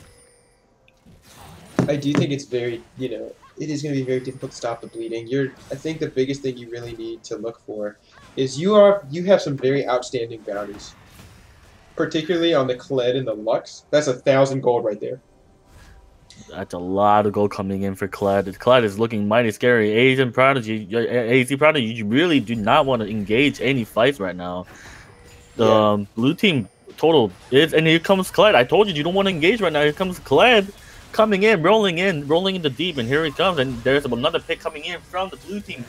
Speaker 1: I do think it's very you know it is going to be very difficult to stop the bleeding. You're I think the biggest thing you really need to look for is you are you have some very outstanding bounties, particularly on the Kled and the Lux. That's a thousand gold right there.
Speaker 2: That's a lot of gold coming in for Kled. Kled is looking mighty scary. Asian Prodigy, AZ Prodigy, you really do not want to engage any fights right now. The
Speaker 1: Yeah.
Speaker 2: um, blue team total is, and here comes Kled. I told you you don't want to engage right now. Here comes Kled coming in, rolling in, rolling in the deep, and here he comes. And there's another pick coming in from the blue team.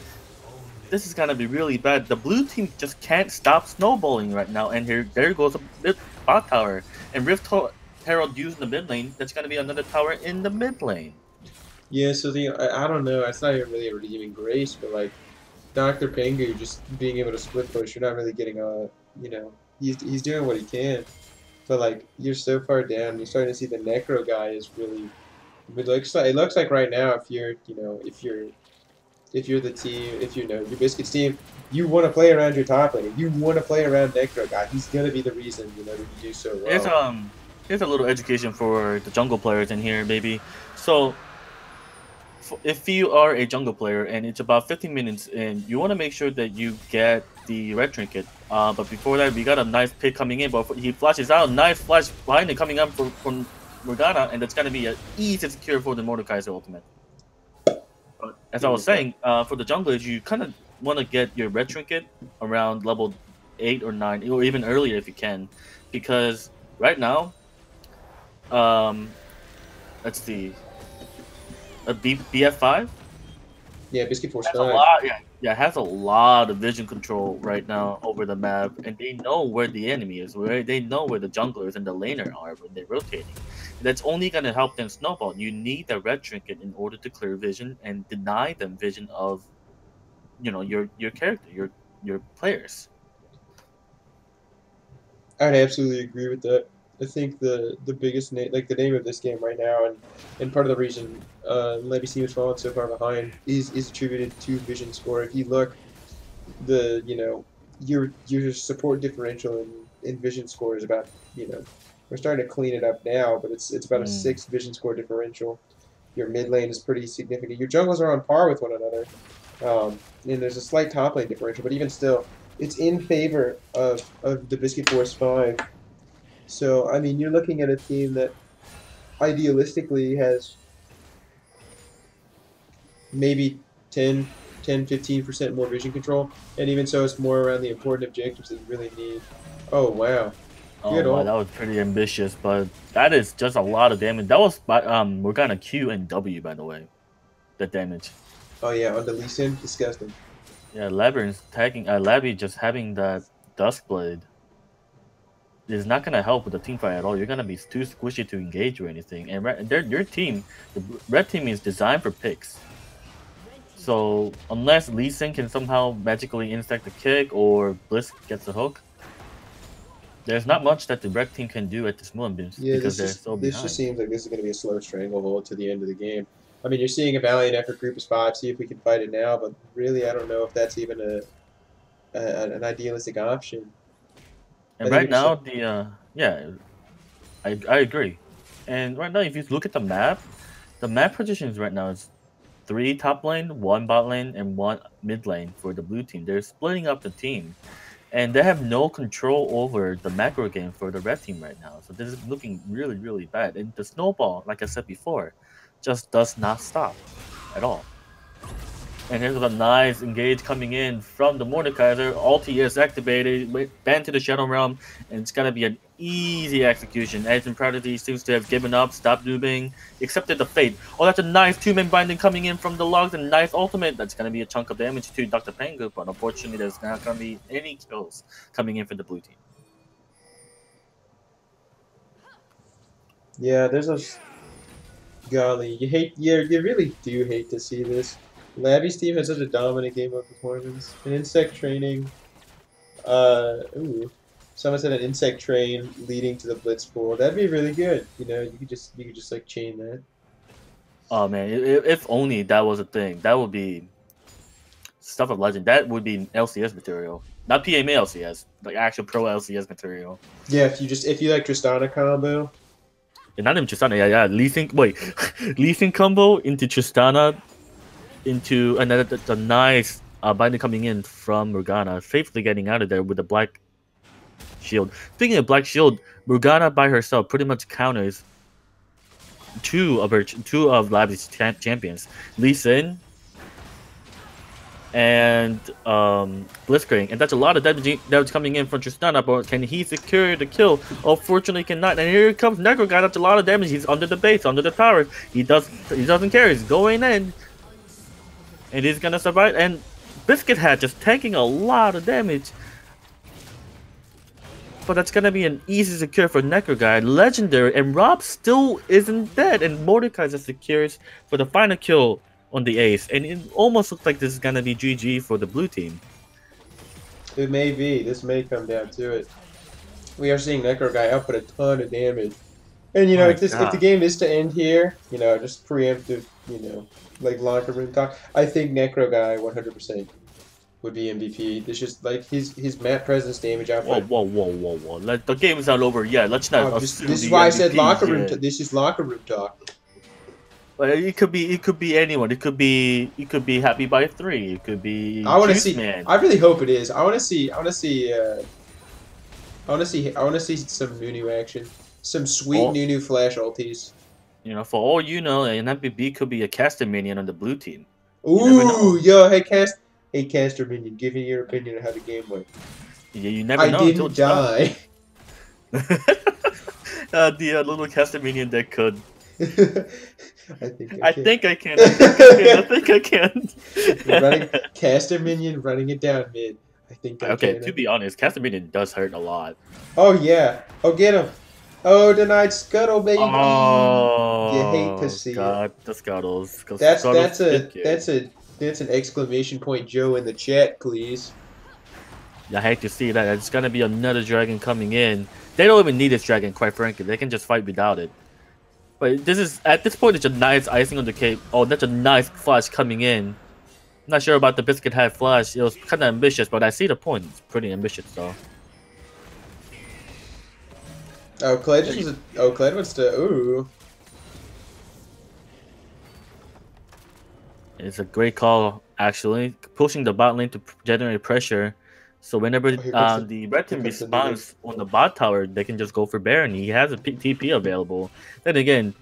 Speaker 2: This is gonna be really bad. The blue team just can't stop snowballing right now. And here, there goes the bot tower, and Rift Herald using the mid lane. That's gonna be another tower in the mid lane.
Speaker 1: Yeah, so the I, I don't know. It's not even really a redeeming grace, but like Doctor Pengu just being able to split push, you're not really getting a you know he's he's doing what he can, but like you're so far down, you're starting to see the Necro guy is really. It looks like it looks like right now if you're you know if you're if you're the team if you know your biscuits team you want to play around your top lane you want to play around Necro guy he's gonna be the reason you know you do so well.
Speaker 2: Here's um here's a little education for the jungle players in here, baby. So if you are a jungle player and it's about 15 minutes in, you want to make sure that you get the red trinket. Uh, but before that, we got a nice pick coming in, but he flashes out, nice flash behind it coming up from Morgana, and that's gonna be an easy secure for the Mordekaiser ultimate. But as I was saying, uh, for the junglers, you kind of want to get your red trinket around level eight or nine, or even earlier if you can, because right now, um, let's see, a B, BF5
Speaker 1: Yeah, Biscuit Force
Speaker 2: has a lot. Yeah, yeah, has a lot of vision control right now over the map, and they know where the enemy is. Where they know where the junglers and the laner are when they're rotating. That's only gonna help them snowball. You need the red trinket in order to clear vision and deny them vision of, you know, your your character, your your players.
Speaker 1: I'd absolutely agree with that. I think the the biggest name, like the name of this game right now, and, and part of the reason uh, Levy C was falling so far behind is is attributed to vision score. If you look, the you know your your support differential in, in vision score is about you know we're starting to clean it up now, but it's it's about a
Speaker 2: Mm.
Speaker 1: six vision score differential. Your mid lane is pretty significant. Your jungles are on par with one another, um, and there's a slight top lane differential, but even still, it's in favor of, of the Biscuit Force 5. So, I mean, you're looking at a team that idealistically has maybe 10, 10 15% more vision control, and even so, it's more around the important objectives that you really need. Oh, wow.
Speaker 2: Oh, wow, that was pretty ambitious, but that is just a lot of damage. That was by um Morgana Q and W, by the way. The damage.
Speaker 1: Oh, yeah, on the Lee Sin, disgusting.
Speaker 2: Yeah, Labyrinth tagging uh Labby just having that Dusk Blade is not gonna help with the team fight at all. You're gonna be too squishy to engage or anything. And re- their your team, the red team is designed for picks. So unless Lee Sin can somehow magically Insec the kick or Blitz gets a hook, there's not much that the red team can do at this moment
Speaker 1: Yeah,
Speaker 2: because
Speaker 1: this,
Speaker 2: they're
Speaker 1: is,
Speaker 2: so
Speaker 1: this just seems like this is going to be a slow stranglehold to the end of the game. I mean, you're seeing a valiant effort group of five. See if we can fight it now, but really, I don't know if that's even a, a an idealistic option.
Speaker 2: And right now, the uh, yeah, I I agree. And right now, if you look at the map, the map positions right now is three top lane, one bot lane, and one mid lane for the blue team. They're splitting up the team, and they have no control over the macro game for the red team right now. So this is looking really really bad. And the snowball, like I said before, just does not stop at all. And here's a nice engage coming in from the Mordekaiser. Ulti is activated, banned to the Shadow Realm, and it's gonna be an easy execution. Edge and seems to have given up, stopped noobing, accepted the fate. Oh, that's a nice two-man binding coming in from the Lux, and nice ultimate. That's gonna be a chunk of damage to Dr. Pengu, but unfortunately, there's not gonna be any kills coming in for the blue team.
Speaker 1: Yeah, there's a golly. You hate, yeah, you really do hate to see this. Labby's team has such a dominant game of performance. An Insec training. Uh, ooh. Someone said an Insec train leading to the blitz pool. That'd be really good. You know, you could just you could just like chain that.
Speaker 2: Oh man, if only that was a thing, that would be stuff of legend. That would be LCS material, not PMA LCS, like actual pro LCS material.
Speaker 1: Yeah, if you just if you like Tristana combo.
Speaker 2: And not even Tristana, yeah, yeah. Lee Sin, wait, Lee Sin combo into Tristana, into another the, the nice uh, binding coming in from Morgana, safely getting out of there with the black shield. Speaking of black shield, Morgana by herself pretty much counters two of her two of Labby's cha- champions, Lee Sin and um, Blitzcrank, and that's a lot of damage that's coming in from Tristana. But can he secure the kill? Unfortunately, cannot. And here comes Necro guy. That's a lot of damage. He's under the base, under the tower. He does. He doesn't care. He's going in, and he's gonna survive. And Biscuit Hat just taking a lot of damage. But that's gonna be an easy secure for Necro guy. Legendary, and Rob still isn't dead, and Mordecai just secures for the final kill on the ace. And it almost looks like this is gonna be GG for the blue team.
Speaker 1: It may be. This may come down to it. We are seeing Necro guy output a ton of damage. And you know, if this if the game is to end here, you know, just preemptive, you know, like locker room talk, I think Necro guy 100% would be MVP. It's just like his his map presence damage
Speaker 2: Whoa,
Speaker 1: output.
Speaker 2: whoa, whoa, whoa, whoa! Let, the game is not over yet. Let's not.
Speaker 1: Oh, this, this is why I said
Speaker 2: MVP
Speaker 1: locker room. This is locker room talk.
Speaker 2: But it could be. It could be anyone. It could be. It could be Happy by Three. It could be.
Speaker 1: I want to see.
Speaker 2: Man.
Speaker 1: I really hope it is. I want to see. I want to see. Uh, I want to see. I want to see some Nunu action. Some sweet
Speaker 2: Oh.
Speaker 1: new flash ultis.
Speaker 2: You know, for all you know, an MVP could be a caster minion on the blue team.
Speaker 1: Ooh, yo, hey cast, hey caster minion, give me your opinion on how the game went.
Speaker 2: You, you never
Speaker 1: I
Speaker 2: know until
Speaker 1: didn't die.
Speaker 2: uh, the uh, little caster minion deck could.
Speaker 1: I think I,
Speaker 2: I
Speaker 1: can.
Speaker 2: think I can. I think I can. I think I can.
Speaker 1: running caster minion running it down mid. I think I
Speaker 2: okay,
Speaker 1: can.
Speaker 2: to be honest, caster minion does hurt a lot.
Speaker 1: Oh yeah. Oh get him. Oh denied scuttle baby.
Speaker 2: Oh,
Speaker 1: You hate to see it.
Speaker 2: God, the scuttles.
Speaker 1: that's
Speaker 2: scuttles
Speaker 1: that's a that's a that's an exclamation point Joe in the chat, please.
Speaker 2: I hate to see that. It's gonna be another dragon coming in. They don't even need this dragon, quite frankly. They can just fight without it. But this is at this point, it's a nice icing on the cake. Oh, that's a nice flash coming in. Not sure about the biscuit head flash. It was kind of ambitious, but I see the point. It's pretty ambitious, though.
Speaker 1: Oh Kled just oh Kled wants to ooh.
Speaker 2: It's a great call, actually. Pushing the bot lane to generate pressure. So whenever
Speaker 1: Oh,
Speaker 2: uh,
Speaker 1: the-
Speaker 2: the red team
Speaker 1: here the
Speaker 2: responds on the bot tower, they can just go for Baron. He has a P- TP available. Then again,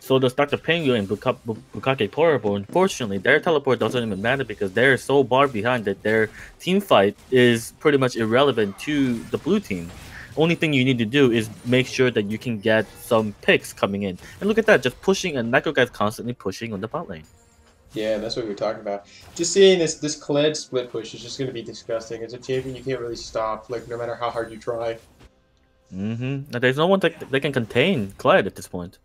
Speaker 2: so does Dr. Pengu and Buka- Bu- Bukake Porable. Unfortunately, their teleport doesn't even matter because they're so far behind that their team fight is pretty much irrelevant to the blue team. Only thing you need to do is make sure that you can get some picks coming in. And look at that, just pushing, and Necro guy's constantly pushing on the bot lane.
Speaker 1: Yeah, that's what we were talking about. Just seeing this this Kled split push is just gonna be disgusting. As a champion, you can't really stop. Like no matter how hard you try.
Speaker 2: Mm-hmm. There's no one that, that can contain Kled at this point.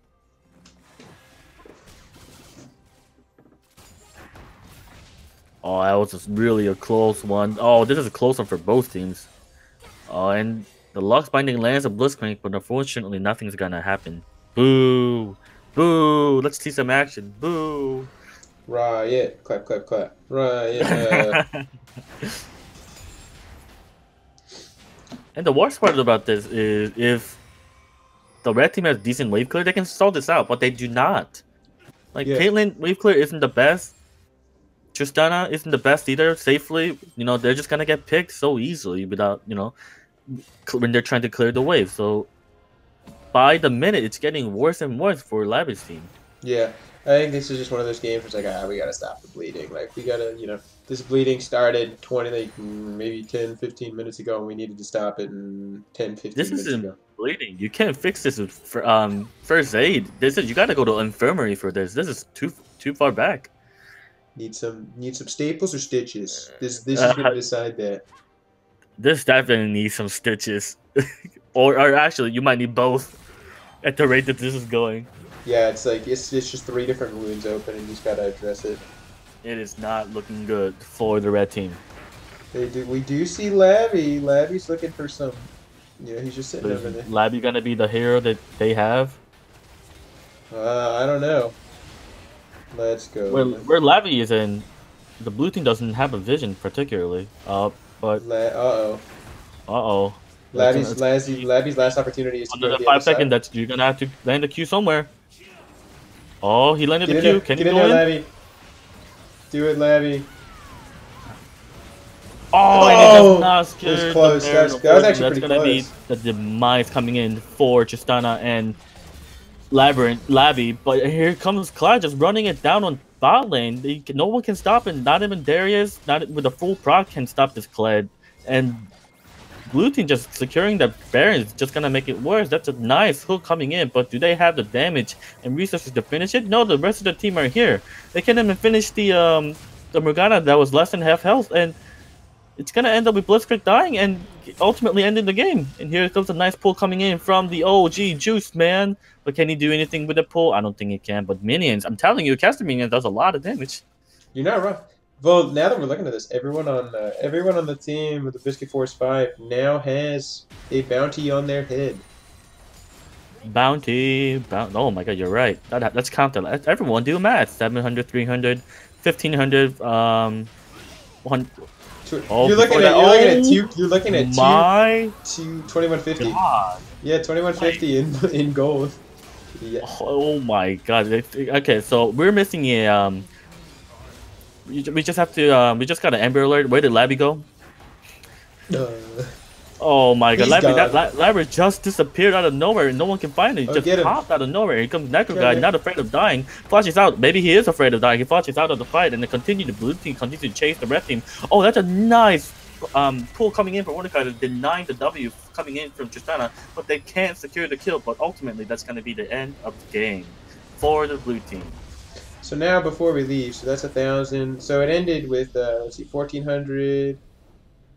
Speaker 2: Oh, that was just really a close one. Oh, this is a close one for both teams. Oh, and the Lux Binding lands a Blitzcrank, but unfortunately nothing's gonna happen. Boo! Boo! Let's see some action. Boo!
Speaker 1: Riot, clap, clap, clap. Riot.
Speaker 2: And the worst part about this is if the red team has decent wave clear, they can solve this out, but they do not. Like
Speaker 1: Yeah.
Speaker 2: Caitlyn wave clear isn't the best. Tristana isn't the best either. Safely, you know, they're just gonna get picked so easily without, you know, when they're trying to clear the wave. So by the minute, it's getting worse and worse for Labby's team.
Speaker 1: yeah, I think this is just one of those games where it's like, ah, we gotta stop the bleeding. Like we gotta, you know, this bleeding started 20, like maybe 10, 15 minutes ago, and we needed to stop it in 10, 15
Speaker 2: This
Speaker 1: minutes
Speaker 2: isn't
Speaker 1: ago.
Speaker 2: bleeding. You can't fix this with um, first aid. This is you gotta go to infirmary for this. This is too too far back.
Speaker 1: Need some need some staples or stitches. This this is gonna decide that.
Speaker 2: This definitely needs some stitches, or or actually, you might need both. At the rate that this is going,
Speaker 1: Yeah, it's like it's it's just three different wounds open, and you just gotta address it.
Speaker 2: it is not looking good for the red team.
Speaker 1: They do. We do see Labby. Labby's looking for some. Yeah, he's just sitting over there.
Speaker 2: Labby gonna be the hero that they have?
Speaker 1: Uh, I don't know. Let's go.
Speaker 2: Where where Labby is in, the blue team doesn't have a vision particularly. Uh, but
Speaker 1: La- uh oh.
Speaker 2: uh oh.
Speaker 1: Labby's, Labby's, Labby's last opportunity is to
Speaker 2: Under the five
Speaker 1: side.
Speaker 2: that's you're gonna have to land the Q somewhere. Oh, he landed
Speaker 1: Get
Speaker 2: the
Speaker 1: in
Speaker 2: Q.
Speaker 1: there.
Speaker 2: Can
Speaker 1: Get
Speaker 2: he
Speaker 1: in
Speaker 2: go
Speaker 1: there,
Speaker 2: in?
Speaker 1: Labby. Do it, Labby.
Speaker 2: Oh,
Speaker 1: Oh,
Speaker 2: it does not
Speaker 1: it was close. That was- that was actually
Speaker 2: That's gonna be
Speaker 1: close.
Speaker 2: the demise coming in for Tristana and Labyrinth, Labby. But here comes Kled just running it down on bot lane. They no one can stop it. Not even Darius, not with a full proc can stop this Kled. And blue team just securing the Baron is just gonna make it worse. That's a nice hook coming in, but do they have the damage and resources to finish it? No, the rest of the team are here. They can't even finish the um the Morgana that was less than half health, and it's going to end up with Blitzcrank dying and ultimately ending the game. And here comes a nice pull coming in from the OG Juice, man. But can he do anything with the pull? I don't think he can. But minions, I'm telling you, casting Minion does a lot of damage.
Speaker 1: You're not wrong. Well, now that we're looking at this, everyone on uh, everyone on the team with the Biscuit Force 5 now has a bounty on their head.
Speaker 2: Bounty, bounty. Oh my god, you're right. That, that's Let Everyone do math. 700, 300, 1500, um,
Speaker 1: 1,
Speaker 2: Oh,
Speaker 1: you're looking at you're looking at
Speaker 2: oh
Speaker 1: two. You're looking at two,
Speaker 2: My
Speaker 1: two, 2150.
Speaker 2: god.
Speaker 1: Yeah, 2150 in in gold. Yeah.
Speaker 2: Oh my god. Okay, so we're missing a um. We we just have to um. We just got an Amber Alert. Where did Labby go?
Speaker 1: Uh,
Speaker 2: Oh my god,
Speaker 1: He's
Speaker 2: that, just disappeared out of nowhere and no one can find him. He
Speaker 1: Oh,
Speaker 2: just popped out of nowhere. Here comes Necro guy, not afraid of dying. Flashes out. Maybe he is afraid of dying. He flashes out of the fight and they continue the blue team continue to chase the red team. Oh, that's a nice um pull coming in for Mordecai to deny the W coming in from Tristana, but they can't secure the kill. But ultimately, that's going to be the end of the game for the blue team.
Speaker 1: So now, before we leave, so that's a thousand. So it ended with uh, let's see, fourteen hundred.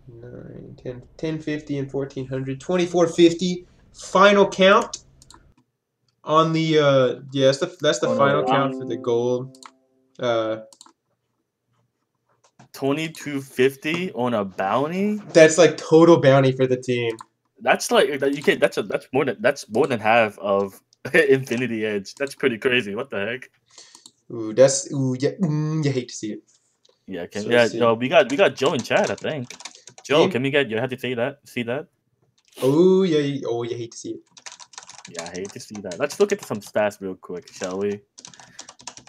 Speaker 1: 9, 10, 1050 and 1400 2450 final count on the uh yeah that's the that's the
Speaker 2: Oh,
Speaker 1: final
Speaker 2: wow.
Speaker 1: count for the gold uh
Speaker 2: 2250 on a bounty.
Speaker 1: that's like total bounty for the team
Speaker 2: That's like that- you can't. That's a that's more than that's more than half of Infinity Edge. That's pretty crazy. What the heck?
Speaker 1: ooh that's ooh yeah mm, you hate to see it
Speaker 2: Yeah, can
Speaker 1: So
Speaker 2: yeah. Yo, we got we got Joe and Chad. I think. Joe,
Speaker 1: Team-
Speaker 2: can we get you? Have to see that? See that?
Speaker 1: oh yeah oh you hate to see it
Speaker 2: Yeah, I hate to see that. Let's look at some stats real quick, shall we?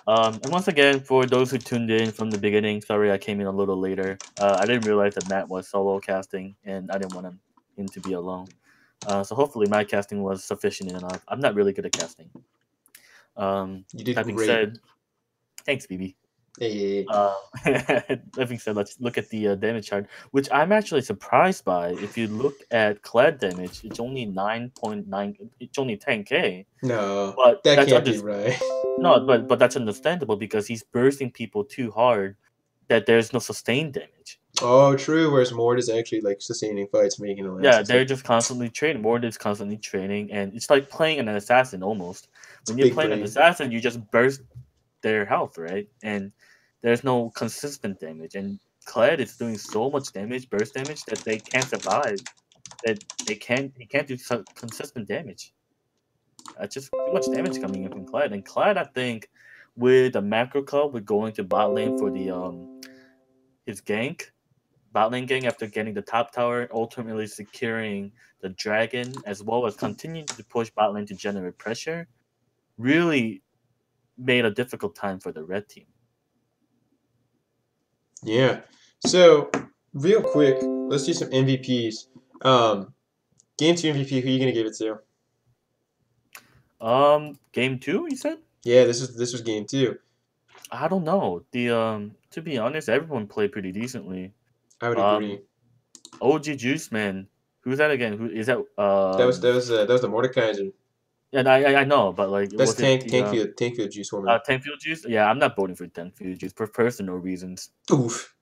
Speaker 2: Um, and once again, for those who tuned in from the beginning, sorry I came in a little later. Uh, I didn't realize that Matt was solo casting, and I didn't want him, him to be alone. Uh, so hopefully my casting was sufficient enough. I'm not really good at casting. Um,
Speaker 1: you did
Speaker 2: that being
Speaker 1: great
Speaker 2: said, thanks, BB.
Speaker 1: Hey.
Speaker 2: Uh, that being said, let's look at the uh, damage chart, which I'm actually surprised by. If you look at Kled damage, it's only 9.9, it's only 10k.
Speaker 1: no
Speaker 2: But
Speaker 1: that
Speaker 2: that's
Speaker 1: can't be right
Speaker 2: no, but but that's understandable because he's bursting people too hard that there's no sustained damage.
Speaker 1: oh true whereas Mord is actually like sustaining fights making a
Speaker 2: Yeah, they're just constantly training. Mord is constantly training, and it's like playing an assassin almost. When you're
Speaker 1: big
Speaker 2: playing an assassin, you just burst their health, right? And there's no consistent damage. And Kled is doing so much damage, burst damage, that they can't survive. That they can't, he can't do consistent damage. That's just too much damage coming in from Kled. And Kled, I think, with the macro club, with going to bot lane for the um his gank, bot lane gang after getting the top tower, ultimately securing the dragon, as well as continuing to push bot lane to generate pressure, really made a difficult time for the red team.
Speaker 1: Yeah. So, real quick, let's do some MVPs. Um, game two MVP. Who are you gonna give it to?
Speaker 2: Um, game two, you said?
Speaker 1: Yeah, this is this was game two.
Speaker 2: I don't know. The um, to be honest, everyone played pretty decently.
Speaker 1: I would
Speaker 2: Um,
Speaker 1: agree.
Speaker 2: OG Juice Man, who's that again? Who is that? Uh,
Speaker 1: that was that was uh, that was the Mordekaiser.
Speaker 2: And I I- know, but like
Speaker 1: That's
Speaker 2: was it
Speaker 1: tank
Speaker 2: the, um,
Speaker 1: Tankfield Tankfield Juice Woman.
Speaker 2: Uh, Tankfield Juice? Yeah, I'm not voting for Tankfield Juice for personal reasons.
Speaker 1: Oof.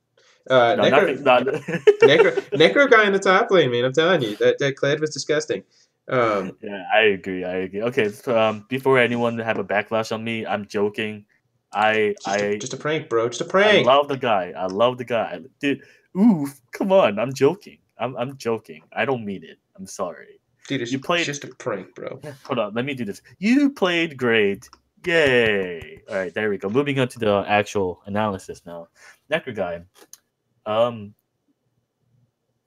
Speaker 1: Uh,
Speaker 2: No,
Speaker 1: Necro.
Speaker 2: Not,
Speaker 1: Necro, Necro guy in the top lane, man. I'm telling you that that Kled was disgusting. Um,
Speaker 2: yeah, I agree. I agree. Okay, so, um, before anyone have a backlash on me, I'm joking. I
Speaker 1: just, a, just a prank, bro. Just a prank.
Speaker 2: I love the guy. I love the guy. Dude, oof, come on. I'm joking. I'm I'm joking. I don't mean it. I'm sorry.
Speaker 1: Dude, it's
Speaker 2: you played-
Speaker 1: just a prank, bro.
Speaker 2: Hold on, let me do this. You played great. Yay. All right, there we go. Moving on to the actual analysis now. Necro guy. Um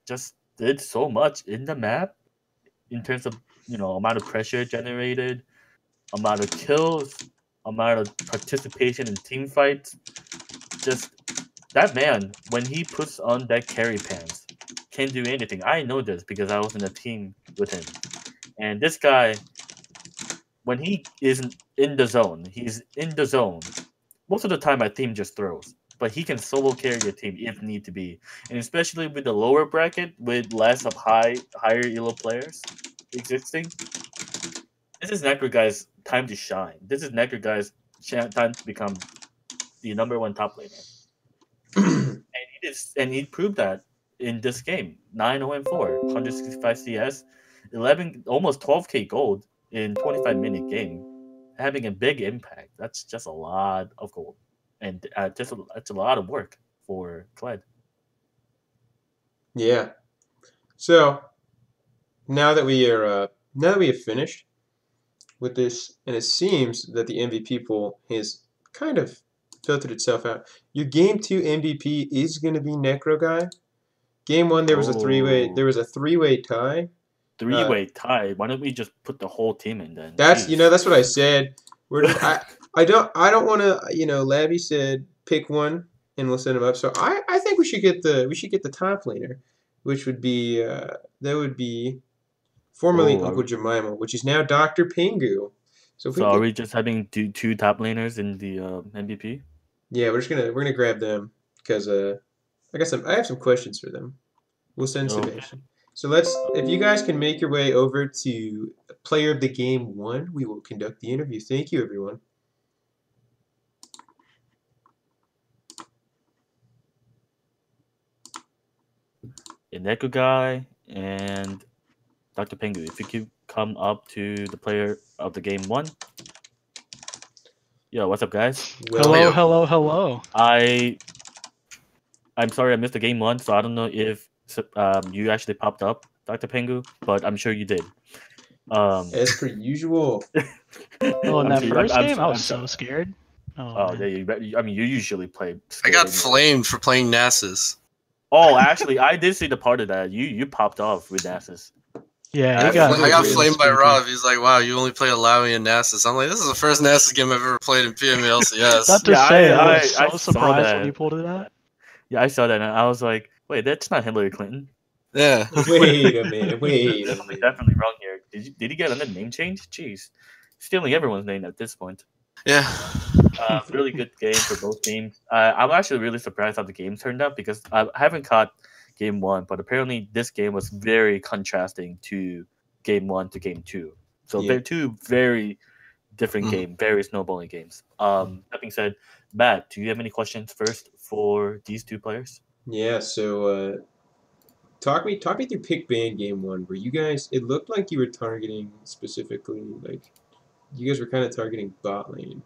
Speaker 2: just did so much in the map in terms of, you know, amount of pressure generated, amount of kills, amount of participation in team fights. Just that man, when he puts on that carry pants, can do anything. I know this because I was in a team with him. And this guy, when he isn't in the zone, he's in the zone. Most of the time, my team just throws, but he can solo carry your team if need to be, and especially with the lower bracket with less of high higher elo players existing. This is Necro guy's time to shine. This is Necro guy's time to become the number one top laner, and he did, and he proved that in this game. 9 0 4, 165 CS, 11, almost 12k gold in 25 minute game, having a big impact. That's just a lot of gold, and uh, just a, that's a lot of work for Kled.
Speaker 1: Yeah. So now that we are uh, now that we have finished with this, and it seems that the MVP pool has kind of filtered itself out. Your game two MVP is going to be Necro guy. Game one there was a three way
Speaker 2: Oh.
Speaker 1: there was a three way tie.
Speaker 2: Three way tie. Why don't we just put the whole team in then?
Speaker 1: That's you know that's what I said. We're just, I I don't I don't want to you know Labby said pick one and we'll send him up. So I I think we should get the we should get the top laner, which would be uh that would be formerly
Speaker 2: Oh,
Speaker 1: Uncle Jemima, which is now Doctor Pingu. So,
Speaker 2: So are we just having two, two top laners in the uh, MVP?
Speaker 1: yeah, we're just gonna we're gonna grab them because uh I got some I have some questions for them. We'll send
Speaker 2: oh.
Speaker 1: Okay. So let's, if you guys can make your way over to player of the game one, we will conduct the interview. Thank you, everyone.
Speaker 2: Ineko guy and Dr. Pengu. If you could come up to the player of the game one. Yo, what's up, guys?
Speaker 3: Hello, hello, hello.
Speaker 2: I I'm sorry I missed the game one, so I don't know if um, you actually popped up, Dr. Pengu, but I'm sure you did. Um,
Speaker 1: as per usual.
Speaker 3: Oh, in
Speaker 2: I'm
Speaker 3: that 1st
Speaker 2: I'm-
Speaker 3: game,
Speaker 2: I'm
Speaker 3: I was so scared. Oh,
Speaker 2: oh, yeah, you, I mean, you usually play.
Speaker 4: I got flamed for playing Nasus.
Speaker 2: Oh, actually, I did see the part of that. You you popped off with Nasus.
Speaker 3: yeah,
Speaker 4: I got,
Speaker 3: got,
Speaker 4: I got flamed by. Rob. He's like, "Wow, you only play Illaoi and Nasus." I'm like, "This is the first Nasus game I've ever played in PMLCS."
Speaker 3: Not to
Speaker 2: Yeah,
Speaker 3: say,
Speaker 2: I-
Speaker 3: I, was
Speaker 2: I- I
Speaker 3: so surprised when you pulled it out.
Speaker 2: Yeah, I saw that, and I was like, wait, that's not Hillary Clinton.
Speaker 4: yeah.
Speaker 1: Wait a minute. Wait a
Speaker 2: I'm
Speaker 1: minute.
Speaker 2: definitely wrong here. Did you, did he get another name change? Jeez, stealing everyone's name at this point.
Speaker 4: Yeah.
Speaker 2: Uh, really good game for both teams. Uh, I'm actually really surprised how the game turned out because I haven't caught game one, but apparently this game was very contrasting to game one to game two. So
Speaker 1: Yeah.
Speaker 2: they're two very different
Speaker 4: Mhm.
Speaker 2: games, very snowballing games. Um, that being said, Matt, do you have any questions first for these two players?
Speaker 1: Yeah, so uh, talk me talk me through pick band game one, where you guys it looked like you were targeting specifically like you guys were kind of targeting bot lane.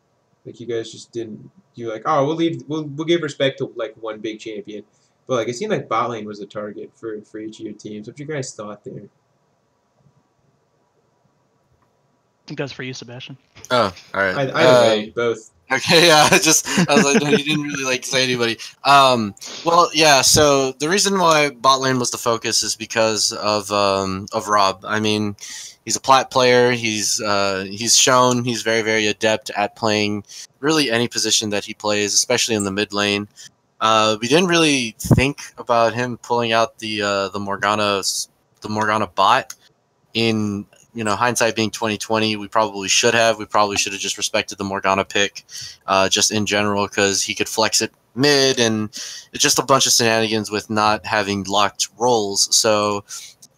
Speaker 1: Like you guys just didn't you like oh we'll leave we'll we'll give respect to like one big champion, but like it seemed like bot lane was the target for for each of your teams. What you guys thought there?
Speaker 3: I think that's for you, Sebastian.
Speaker 4: Oh, all right.
Speaker 1: I, I
Speaker 4: Uh,
Speaker 1: way, both.
Speaker 4: Okay, yeah, I just I was like, no, you didn't really like say anybody. Um, well, yeah. So the reason why bot lane was the focus is because of um, of Rob. I mean, he's a plat player. He's uh, he's shown he's very very adept at playing really any position that he plays, especially in the mid lane. Uh, we didn't really think about him pulling out the uh, the Morgana the Morgana bot in you know hindsight being 2020 we probably should have. We probably should have just respected the morgana pick uh, just in general because he could flex it mid and it's just a bunch of shenanigans with not having locked roles so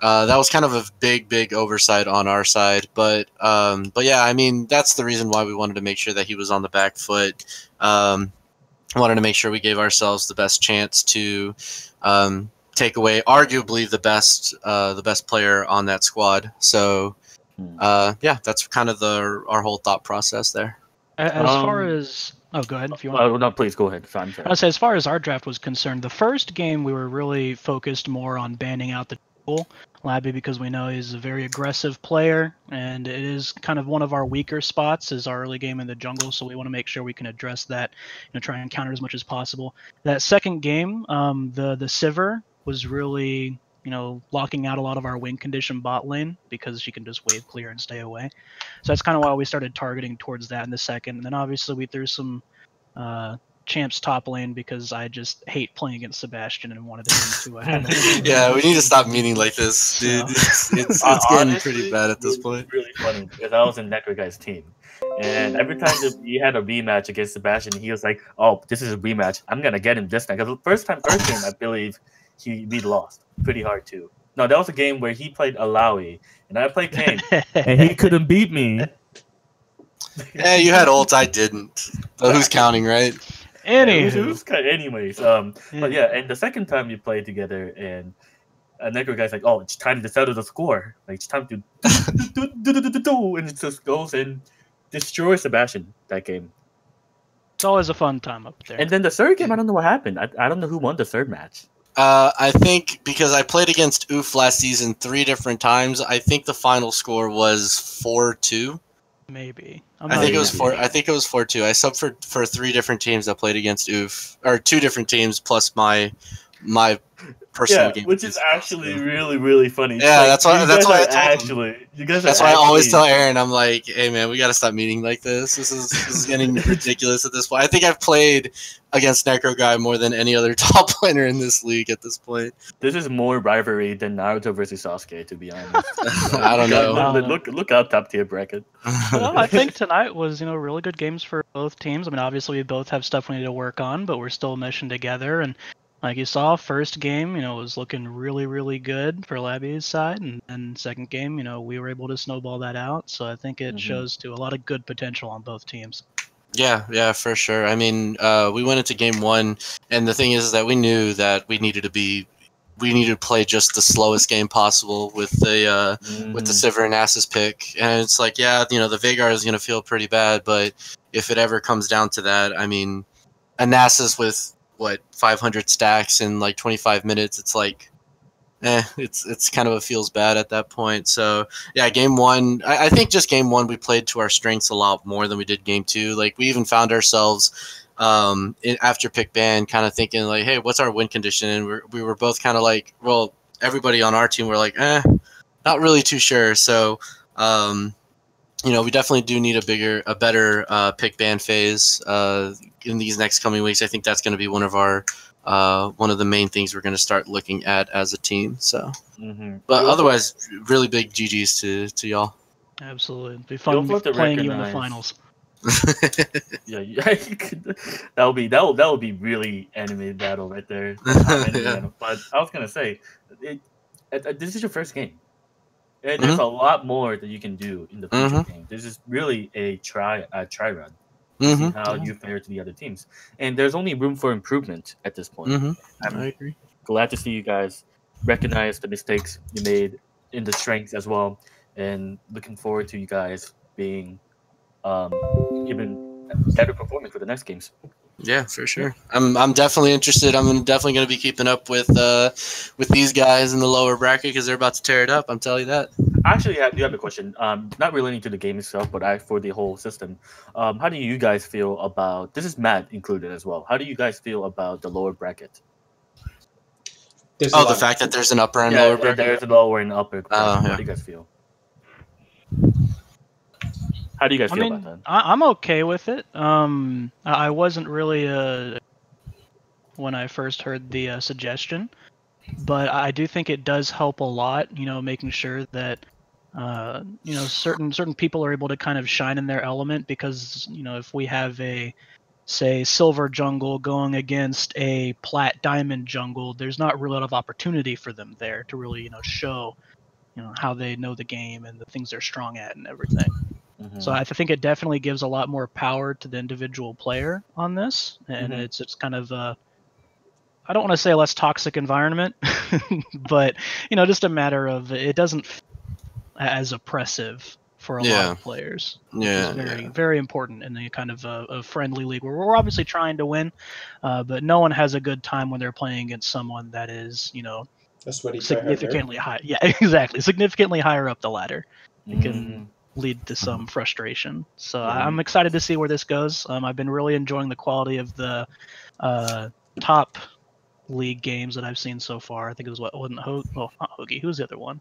Speaker 4: uh, that was kind of a big big oversight on our side. But um, but yeah i mean that's the reason why we wanted to make sure that he was on the back foot. Um, wanted to make sure we gave ourselves the best chance to um, take away arguably the best uh, the best player on that squad. So. Uh, yeah, that's kind of the our whole thought process there.
Speaker 3: A- As far
Speaker 2: Um,
Speaker 3: as oh, go ahead if you want.
Speaker 2: Oh, no, please go ahead. Sorry, I'm sorry.
Speaker 3: I'll say as far as our draft was concerned, the first game we were really focused more on banning out the tool Labby because we know he's a very aggressive player and it is kind of one of our weaker spots is our early game in the jungle. So we want to make sure we can address that, you know, try and counter as much as possible. That second game, um, the the Sivir was really you know locking out a lot of our win condition bot lane because she can just wave clear and stay away. So that's kind of why we started targeting towards that in the second. And then obviously we threw some uh, champs top lane because I just hate playing against Sebastian and wanted him to. Uh,
Speaker 4: yeah, we need to stop meeting like this, dude.
Speaker 3: Yeah.
Speaker 4: It's, it's, it's
Speaker 2: Uh,
Speaker 4: getting
Speaker 2: honestly,
Speaker 4: pretty bad at this point.
Speaker 2: Really funny because I was in Necro guy's team, and every time he had a rematch against Sebastian, he was like, "Oh, this is a rematch. I'm gonna get him this time." Because the first time, first game, I believe he we lost pretty hard too. No, that was a game where he played Illaoi and I played Kayn, and he couldn't beat me.
Speaker 4: Yeah, you had ult, I didn't. But who's counting, right?
Speaker 2: It was, it
Speaker 3: Anywho,
Speaker 2: was anyways. Um, but yeah, and the second time you played together, and a Necro guy's like, "Oh, it's time to settle the score. Like it's time to do, do, do, do, do, do," and it just goes and destroys Sebastian that game.
Speaker 3: it's always a fun time up there.
Speaker 2: And then the third game, I don't know what happened. I, I don't know who won the third match.
Speaker 4: Uh, I think because I played against Oof last season three different times, I think the final score was four two.
Speaker 3: Maybe
Speaker 4: I think it was four. I think it was four two. I subbed for for three different teams that played against Oof, or two different teams plus my my personal
Speaker 2: yeah,
Speaker 4: game.
Speaker 2: which is actually really really funny.
Speaker 4: Yeah,
Speaker 2: like,
Speaker 4: that's why- that's why I
Speaker 2: are
Speaker 4: told him.
Speaker 2: actually you guys.
Speaker 4: That's
Speaker 2: are
Speaker 4: why I always tell Aaron, I'm like, hey man, we gotta stop meeting like this. This is this is getting ridiculous at this point. I think I've played against Necro Guy more than any other top player in this league at this point.
Speaker 2: This is more rivalry than Naruto versus Sasuke, to be honest.
Speaker 4: I don't know.
Speaker 3: No.
Speaker 2: Look, look, look up top tier bracket.
Speaker 3: well, I think tonight was, you know, really good games for both teams. I mean, obviously we both have stuff we need to work on, but we're still a mission together. And like you saw, first game, you know, was looking really, really good for Labby's side, and then second game, you know, we were able to snowball that out. So I think it
Speaker 2: Mhm.
Speaker 3: shows to a lot of good potential on both teams.
Speaker 4: Yeah, yeah, for sure. I mean, uh, we went into game one, and the thing is that we knew that we needed to be, we needed to play just the slowest game possible with the uh, with the
Speaker 2: Mhm.
Speaker 4: Sivir and Nasus pick. And it's like, yeah, you know, the Vagar is going to feel pretty bad, but if it ever comes down to that, I mean, a Nasus with what 500 stacks in like 25 minutes, it's like, eh, it's it's kind of a feels bad at that point. So yeah, game one, I, I think just game one we played to our strengths a lot more than we did game two. Like we even found ourselves um in, after pick ban kind of thinking like hey what's our win condition and we're, we were both kind of like well everybody on our team were like eh not really too sure so um you know we definitely do need a bigger a better uh pick ban phase uh in these next coming weeks i think that's going to be one of our uh one of the main things we're going to start looking at as a team so
Speaker 2: Mhm.
Speaker 4: but
Speaker 2: You also-
Speaker 4: otherwise really big ggs to to y'all
Speaker 3: Absolutely, It'd be fun
Speaker 2: also have to
Speaker 3: playing you in the finals.
Speaker 2: Yeah, yeah, that would be that would that would be really animated battle right there.
Speaker 4: Yeah.
Speaker 2: But I was gonna say, it, it, it- this is your first game, and there's a lot more that you can do in the future game. This is really a try a try run. To See
Speaker 4: hmm
Speaker 2: how you fare to the other teams, and there's only room for improvement at this point.
Speaker 4: hmm
Speaker 2: I'm
Speaker 4: i agree.
Speaker 2: glad to see you guys recognize the mistakes you made in the strengths as well, and looking forward to you guys being um, even better performance for the next games.
Speaker 4: Yeah, for sure. I'm I'm definitely interested. I'm definitely going to be keeping up with uh with these guys in the lower bracket because they're about to tear it up. I'm telling you that.
Speaker 2: Actually, I do have a question. Um, not relating to the game itself, but I, for the whole system. Um, how do you guys feel about this? Is Matt included as well? How do you guys feel about the lower bracket?
Speaker 1: There's
Speaker 4: Oh, the fact that there's an upper and
Speaker 2: yeah,
Speaker 4: lower bracket.
Speaker 2: there's a lower and upper.
Speaker 4: Oh,
Speaker 2: How
Speaker 4: yeah.
Speaker 2: do you guys feel? How do you guys
Speaker 3: I
Speaker 2: feel
Speaker 3: mean,
Speaker 2: about that?
Speaker 3: I, I'm okay with it. Um, I I wasn't really uh when I first heard the uh, suggestion, but I do think it does help a lot. You know, making sure that uh, you know certain certain people are able to kind of shine in their element because you know if we have a say silver jungle going against a plat diamond jungle, there's not really a lot of opportunity for them there to really you know show you know how they know the game and the things they're strong at and everything.
Speaker 2: Mhm.
Speaker 3: So I think it definitely gives a lot more power to the individual player on this, and
Speaker 2: Mhm.
Speaker 3: it's it's kind of a I don't want to say a less toxic environment, but you know, just a matter of it doesn't f- as oppressive for a lot of players.
Speaker 4: yeah,
Speaker 3: It's very
Speaker 4: yeah.
Speaker 3: very important in the kind of a, a friendly league where we're obviously trying to win, uh, but no one has a good time when they're playing against someone that is you know
Speaker 1: That's what
Speaker 3: significantly high. Yeah, exactly, significantly higher up the ladder it can
Speaker 2: Mhm.
Speaker 3: Lead to some frustration. So
Speaker 2: Mhm.
Speaker 3: I'm excited to see where this goes. Um, I've been really enjoying the quality of the uh, top league games that I've seen so far. I think it was what wasn't Ho- oh, not Hoagie. Who was the other one?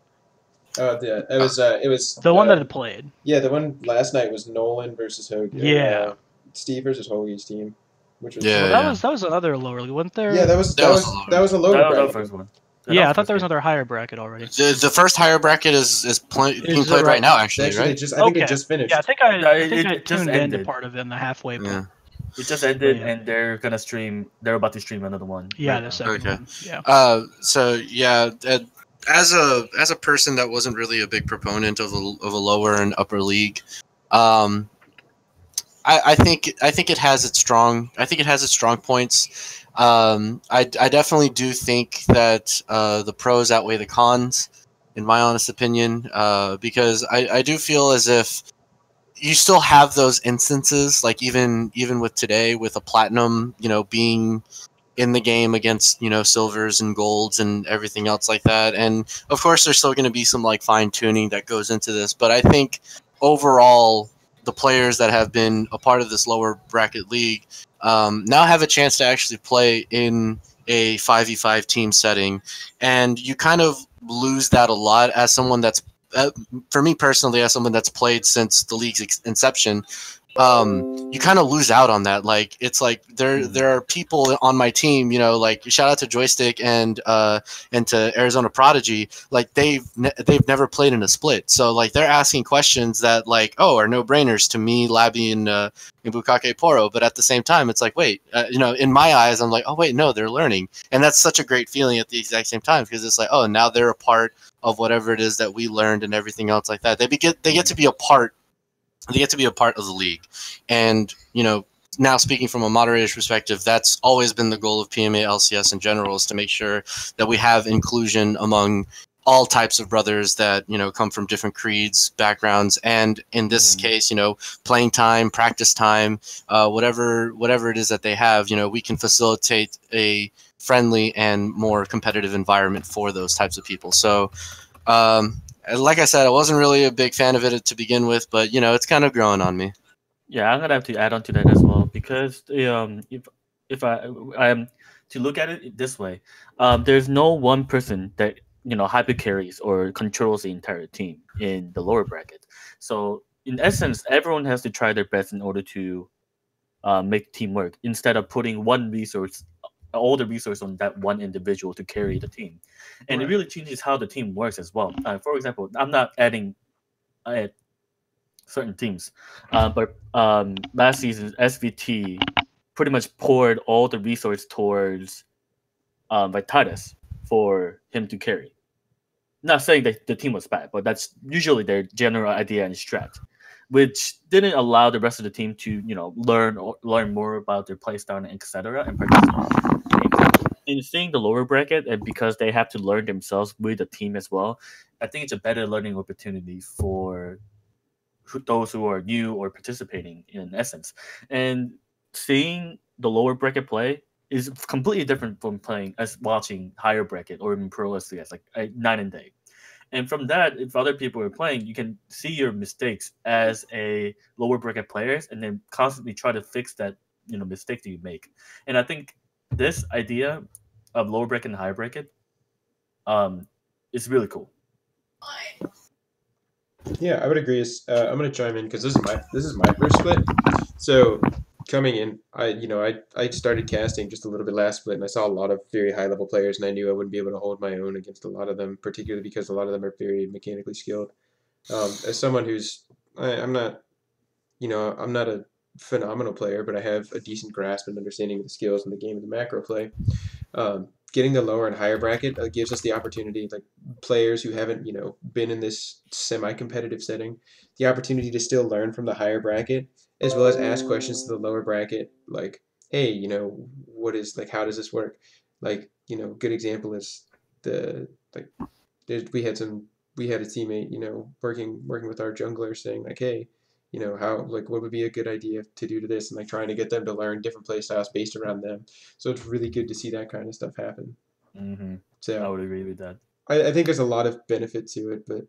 Speaker 1: Oh, the, it was. Uh, it was
Speaker 3: The one
Speaker 1: uh,
Speaker 3: that I played.
Speaker 1: Yeah, the one last night was Nolan versus Hoagie.
Speaker 3: Yeah.
Speaker 1: Uh, Steve versus Hoagie's team, which was
Speaker 4: Yeah,
Speaker 3: Well,
Speaker 4: yeah.
Speaker 3: that was that was another lower league, wasn't there?
Speaker 1: yeah. That was
Speaker 4: That
Speaker 1: that,
Speaker 4: was
Speaker 1: was
Speaker 4: a lower-
Speaker 1: that was a lower
Speaker 2: That was the
Speaker 1: bracket.
Speaker 2: first one.
Speaker 3: Yeah. I thought there was
Speaker 2: first
Speaker 3: another higher bracket already.
Speaker 4: The, the first higher bracket is is play, being played
Speaker 3: right-
Speaker 4: right now, actually,
Speaker 1: Actually,
Speaker 4: right?
Speaker 1: just I think
Speaker 3: Okay.
Speaker 1: it just finished.
Speaker 3: Yeah, I think I,
Speaker 2: Yeah,
Speaker 3: I
Speaker 2: it-
Speaker 3: I
Speaker 2: it just
Speaker 3: tuned into
Speaker 2: ended.
Speaker 3: part of it in the halfway point.
Speaker 4: Yeah.
Speaker 2: It just ended,
Speaker 3: Yeah.
Speaker 2: and they're gonna stream. They're about to stream another one.
Speaker 3: Yeah,
Speaker 2: right
Speaker 3: the second
Speaker 4: Okay.
Speaker 3: one. Yeah.
Speaker 4: Uh, so yeah, uh, as a as a person that wasn't really a big proponent of a, of a lower and upper league, um, I, I think I think it has its strong I think it has its strong points. Um, I, I definitely do think that uh, the pros outweigh the cons, in my honest opinion, uh, because I, I do feel as if you still have those instances, like even even with today, with a platinum, you know, being in the game against you know silvers and golds and everything else like that. And of course there's still going to be some like fine tuning that goes into this but i think overall the players that have been a part of this lower bracket league um, now have a chance to actually play in a 5v5 team setting and you kind of lose that a lot as someone that's uh, for me personally as someone that's played since the league's inception um, you kind of lose out on that. Like it's like there
Speaker 2: Mhm.
Speaker 4: there are people on my team, you know, like shout out to Joystick and uh and to Arizona Prodigy, like they've ne- they've never played in a split, so like they're asking questions that like oh are no brainers to me, Labby and uh, and Bukake Poro, but at the same time it's like wait, uh, you know, in my eyes I'm like oh wait no they're learning, and that's such a great feeling at the exact same time because it's like oh now they're a part of whatever it is that we learned and everything else like that. They be get they get to be a part they get to be a part of the league. And, you know, now speaking from a moderator's perspective, that's always been the goal of PMA LCS in general is to make sure that we have inclusion among all types of brothers that, you know, come from different creeds, backgrounds, and in this
Speaker 2: Mhm.
Speaker 4: case, you know, playing time, practice time, uh, whatever whatever it is that they have, you know, we can facilitate a friendly and more competitive environment for those types of people. So um, like I said, I wasn't really a big fan of it to begin with, but you know, it's kind of growing on me.
Speaker 2: Yeah, I'm gonna have to add on to that as well because um if if I um to look at it this way, um there's no one person that you know hyper carries or controls the entire team in the lower bracket. So in essence, everyone has to try their best in order to uh, make team work instead of putting one resource all the resource on that one individual to carry the team. And it really changes how the team works as well. Uh, for example i'm not adding uh, certain teams uh, but um, last season svt pretty much poured all the resource towards um, Vitalis for him to carry. Not saying that the team was bad but that's usually their general idea and strat which didn't allow the rest of the team to you know learn or learn more about their playstyle and etc and in seeing the lower bracket and because they have to learn themselves with the team as well i think it's a better learning opportunity for those who are new or participating in essence. And seeing the lower bracket play is completely different from playing as watching higher bracket or even pro LCS like night and day and from that if other people are playing you can see your mistakes as a lower bracket players and then constantly try to fix that you know mistake that you make and i think this idea of lower bracket and higher bracket um is really cool
Speaker 1: Yeah, I would agree. Uh, I'm gonna chime in because this is my this is my first split. So coming in, I you know I I started casting just a little bit last split, and I saw a lot of very high level players, and I knew I wouldn't be able to hold my own against a lot of them, particularly because a lot of them are very mechanically skilled. Um, as someone who's I, I'm not, you know, I'm not a phenomenal player, but I have a decent grasp and understanding of the skills and the game of the macro play. Um, getting the lower and higher bracket uh, gives us the opportunity, like players who haven't, you know, been in this semi-competitive setting, the opportunity to still learn from the higher bracket as well as ask questions to the lower bracket, like, hey, you know, what is like, how does this work? Like, you know, good example is the like, there's, we had some, we had a teammate, you know, working working with our jungler, saying like, hey, you know, how like what would be a good idea to do to this, and like trying to get them to learn different play styles based around them. So it's really good to see that kind of stuff happen.
Speaker 2: hmm
Speaker 1: So i
Speaker 2: would agree with that
Speaker 1: I, I think there's a lot of benefit to it, but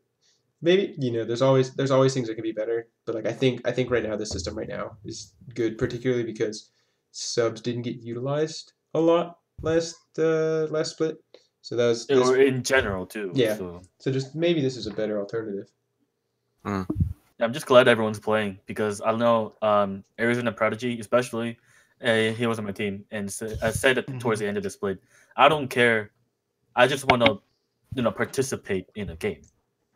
Speaker 1: maybe you know there's always there's always things that can be better. But like I think I think right now the system right now is good, particularly because subs didn't get utilized a lot last uh, last split. So that was this,
Speaker 2: or in general too
Speaker 1: Yeah.
Speaker 2: so
Speaker 1: so just maybe this is a better alternative.
Speaker 2: I'm just glad everyone's playing because I know um, Arizona Prodigy, especially, uh, he was on my team, and so I said it towards the end of the split. I don't care. I just want to, you know, participate in a game,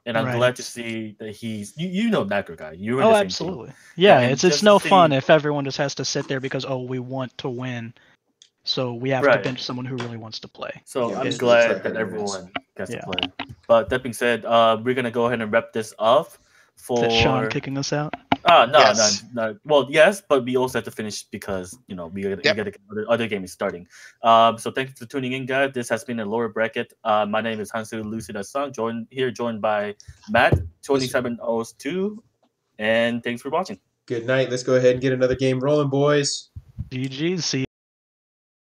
Speaker 2: and I'm
Speaker 3: Right.
Speaker 2: glad to see that he's. You, you know, Macro guy. You were
Speaker 3: Oh,
Speaker 2: the same team.
Speaker 3: absolutely. Yeah,
Speaker 2: and
Speaker 3: it's it's no
Speaker 2: to
Speaker 3: fun if everyone just has to sit there because oh we want to win, so we have
Speaker 2: Right.
Speaker 3: to bench someone who really wants to play.
Speaker 2: So
Speaker 1: Yeah,
Speaker 2: I'm glad
Speaker 1: it's
Speaker 2: that everyone gets
Speaker 3: Yeah.
Speaker 2: to play. But that being said, uh, we're gonna go ahead and wrap this up. For
Speaker 3: Is that Sean kicking us out?
Speaker 2: Ah, no,
Speaker 4: Yes.
Speaker 2: no, no. Well, yes, but we also have to finish because you know we gotta,
Speaker 4: Yep.
Speaker 2: gotta other, other game is starting. Um, so thank you for tuning in, guys. This has been a lower bracket. Uh, my name is Hansu Lucida Sung. Joined here, joined by Matt twenty seven oh two, and thanks for watching.
Speaker 1: Good night. Let's go ahead and get another game rolling, boys.
Speaker 3: GG. See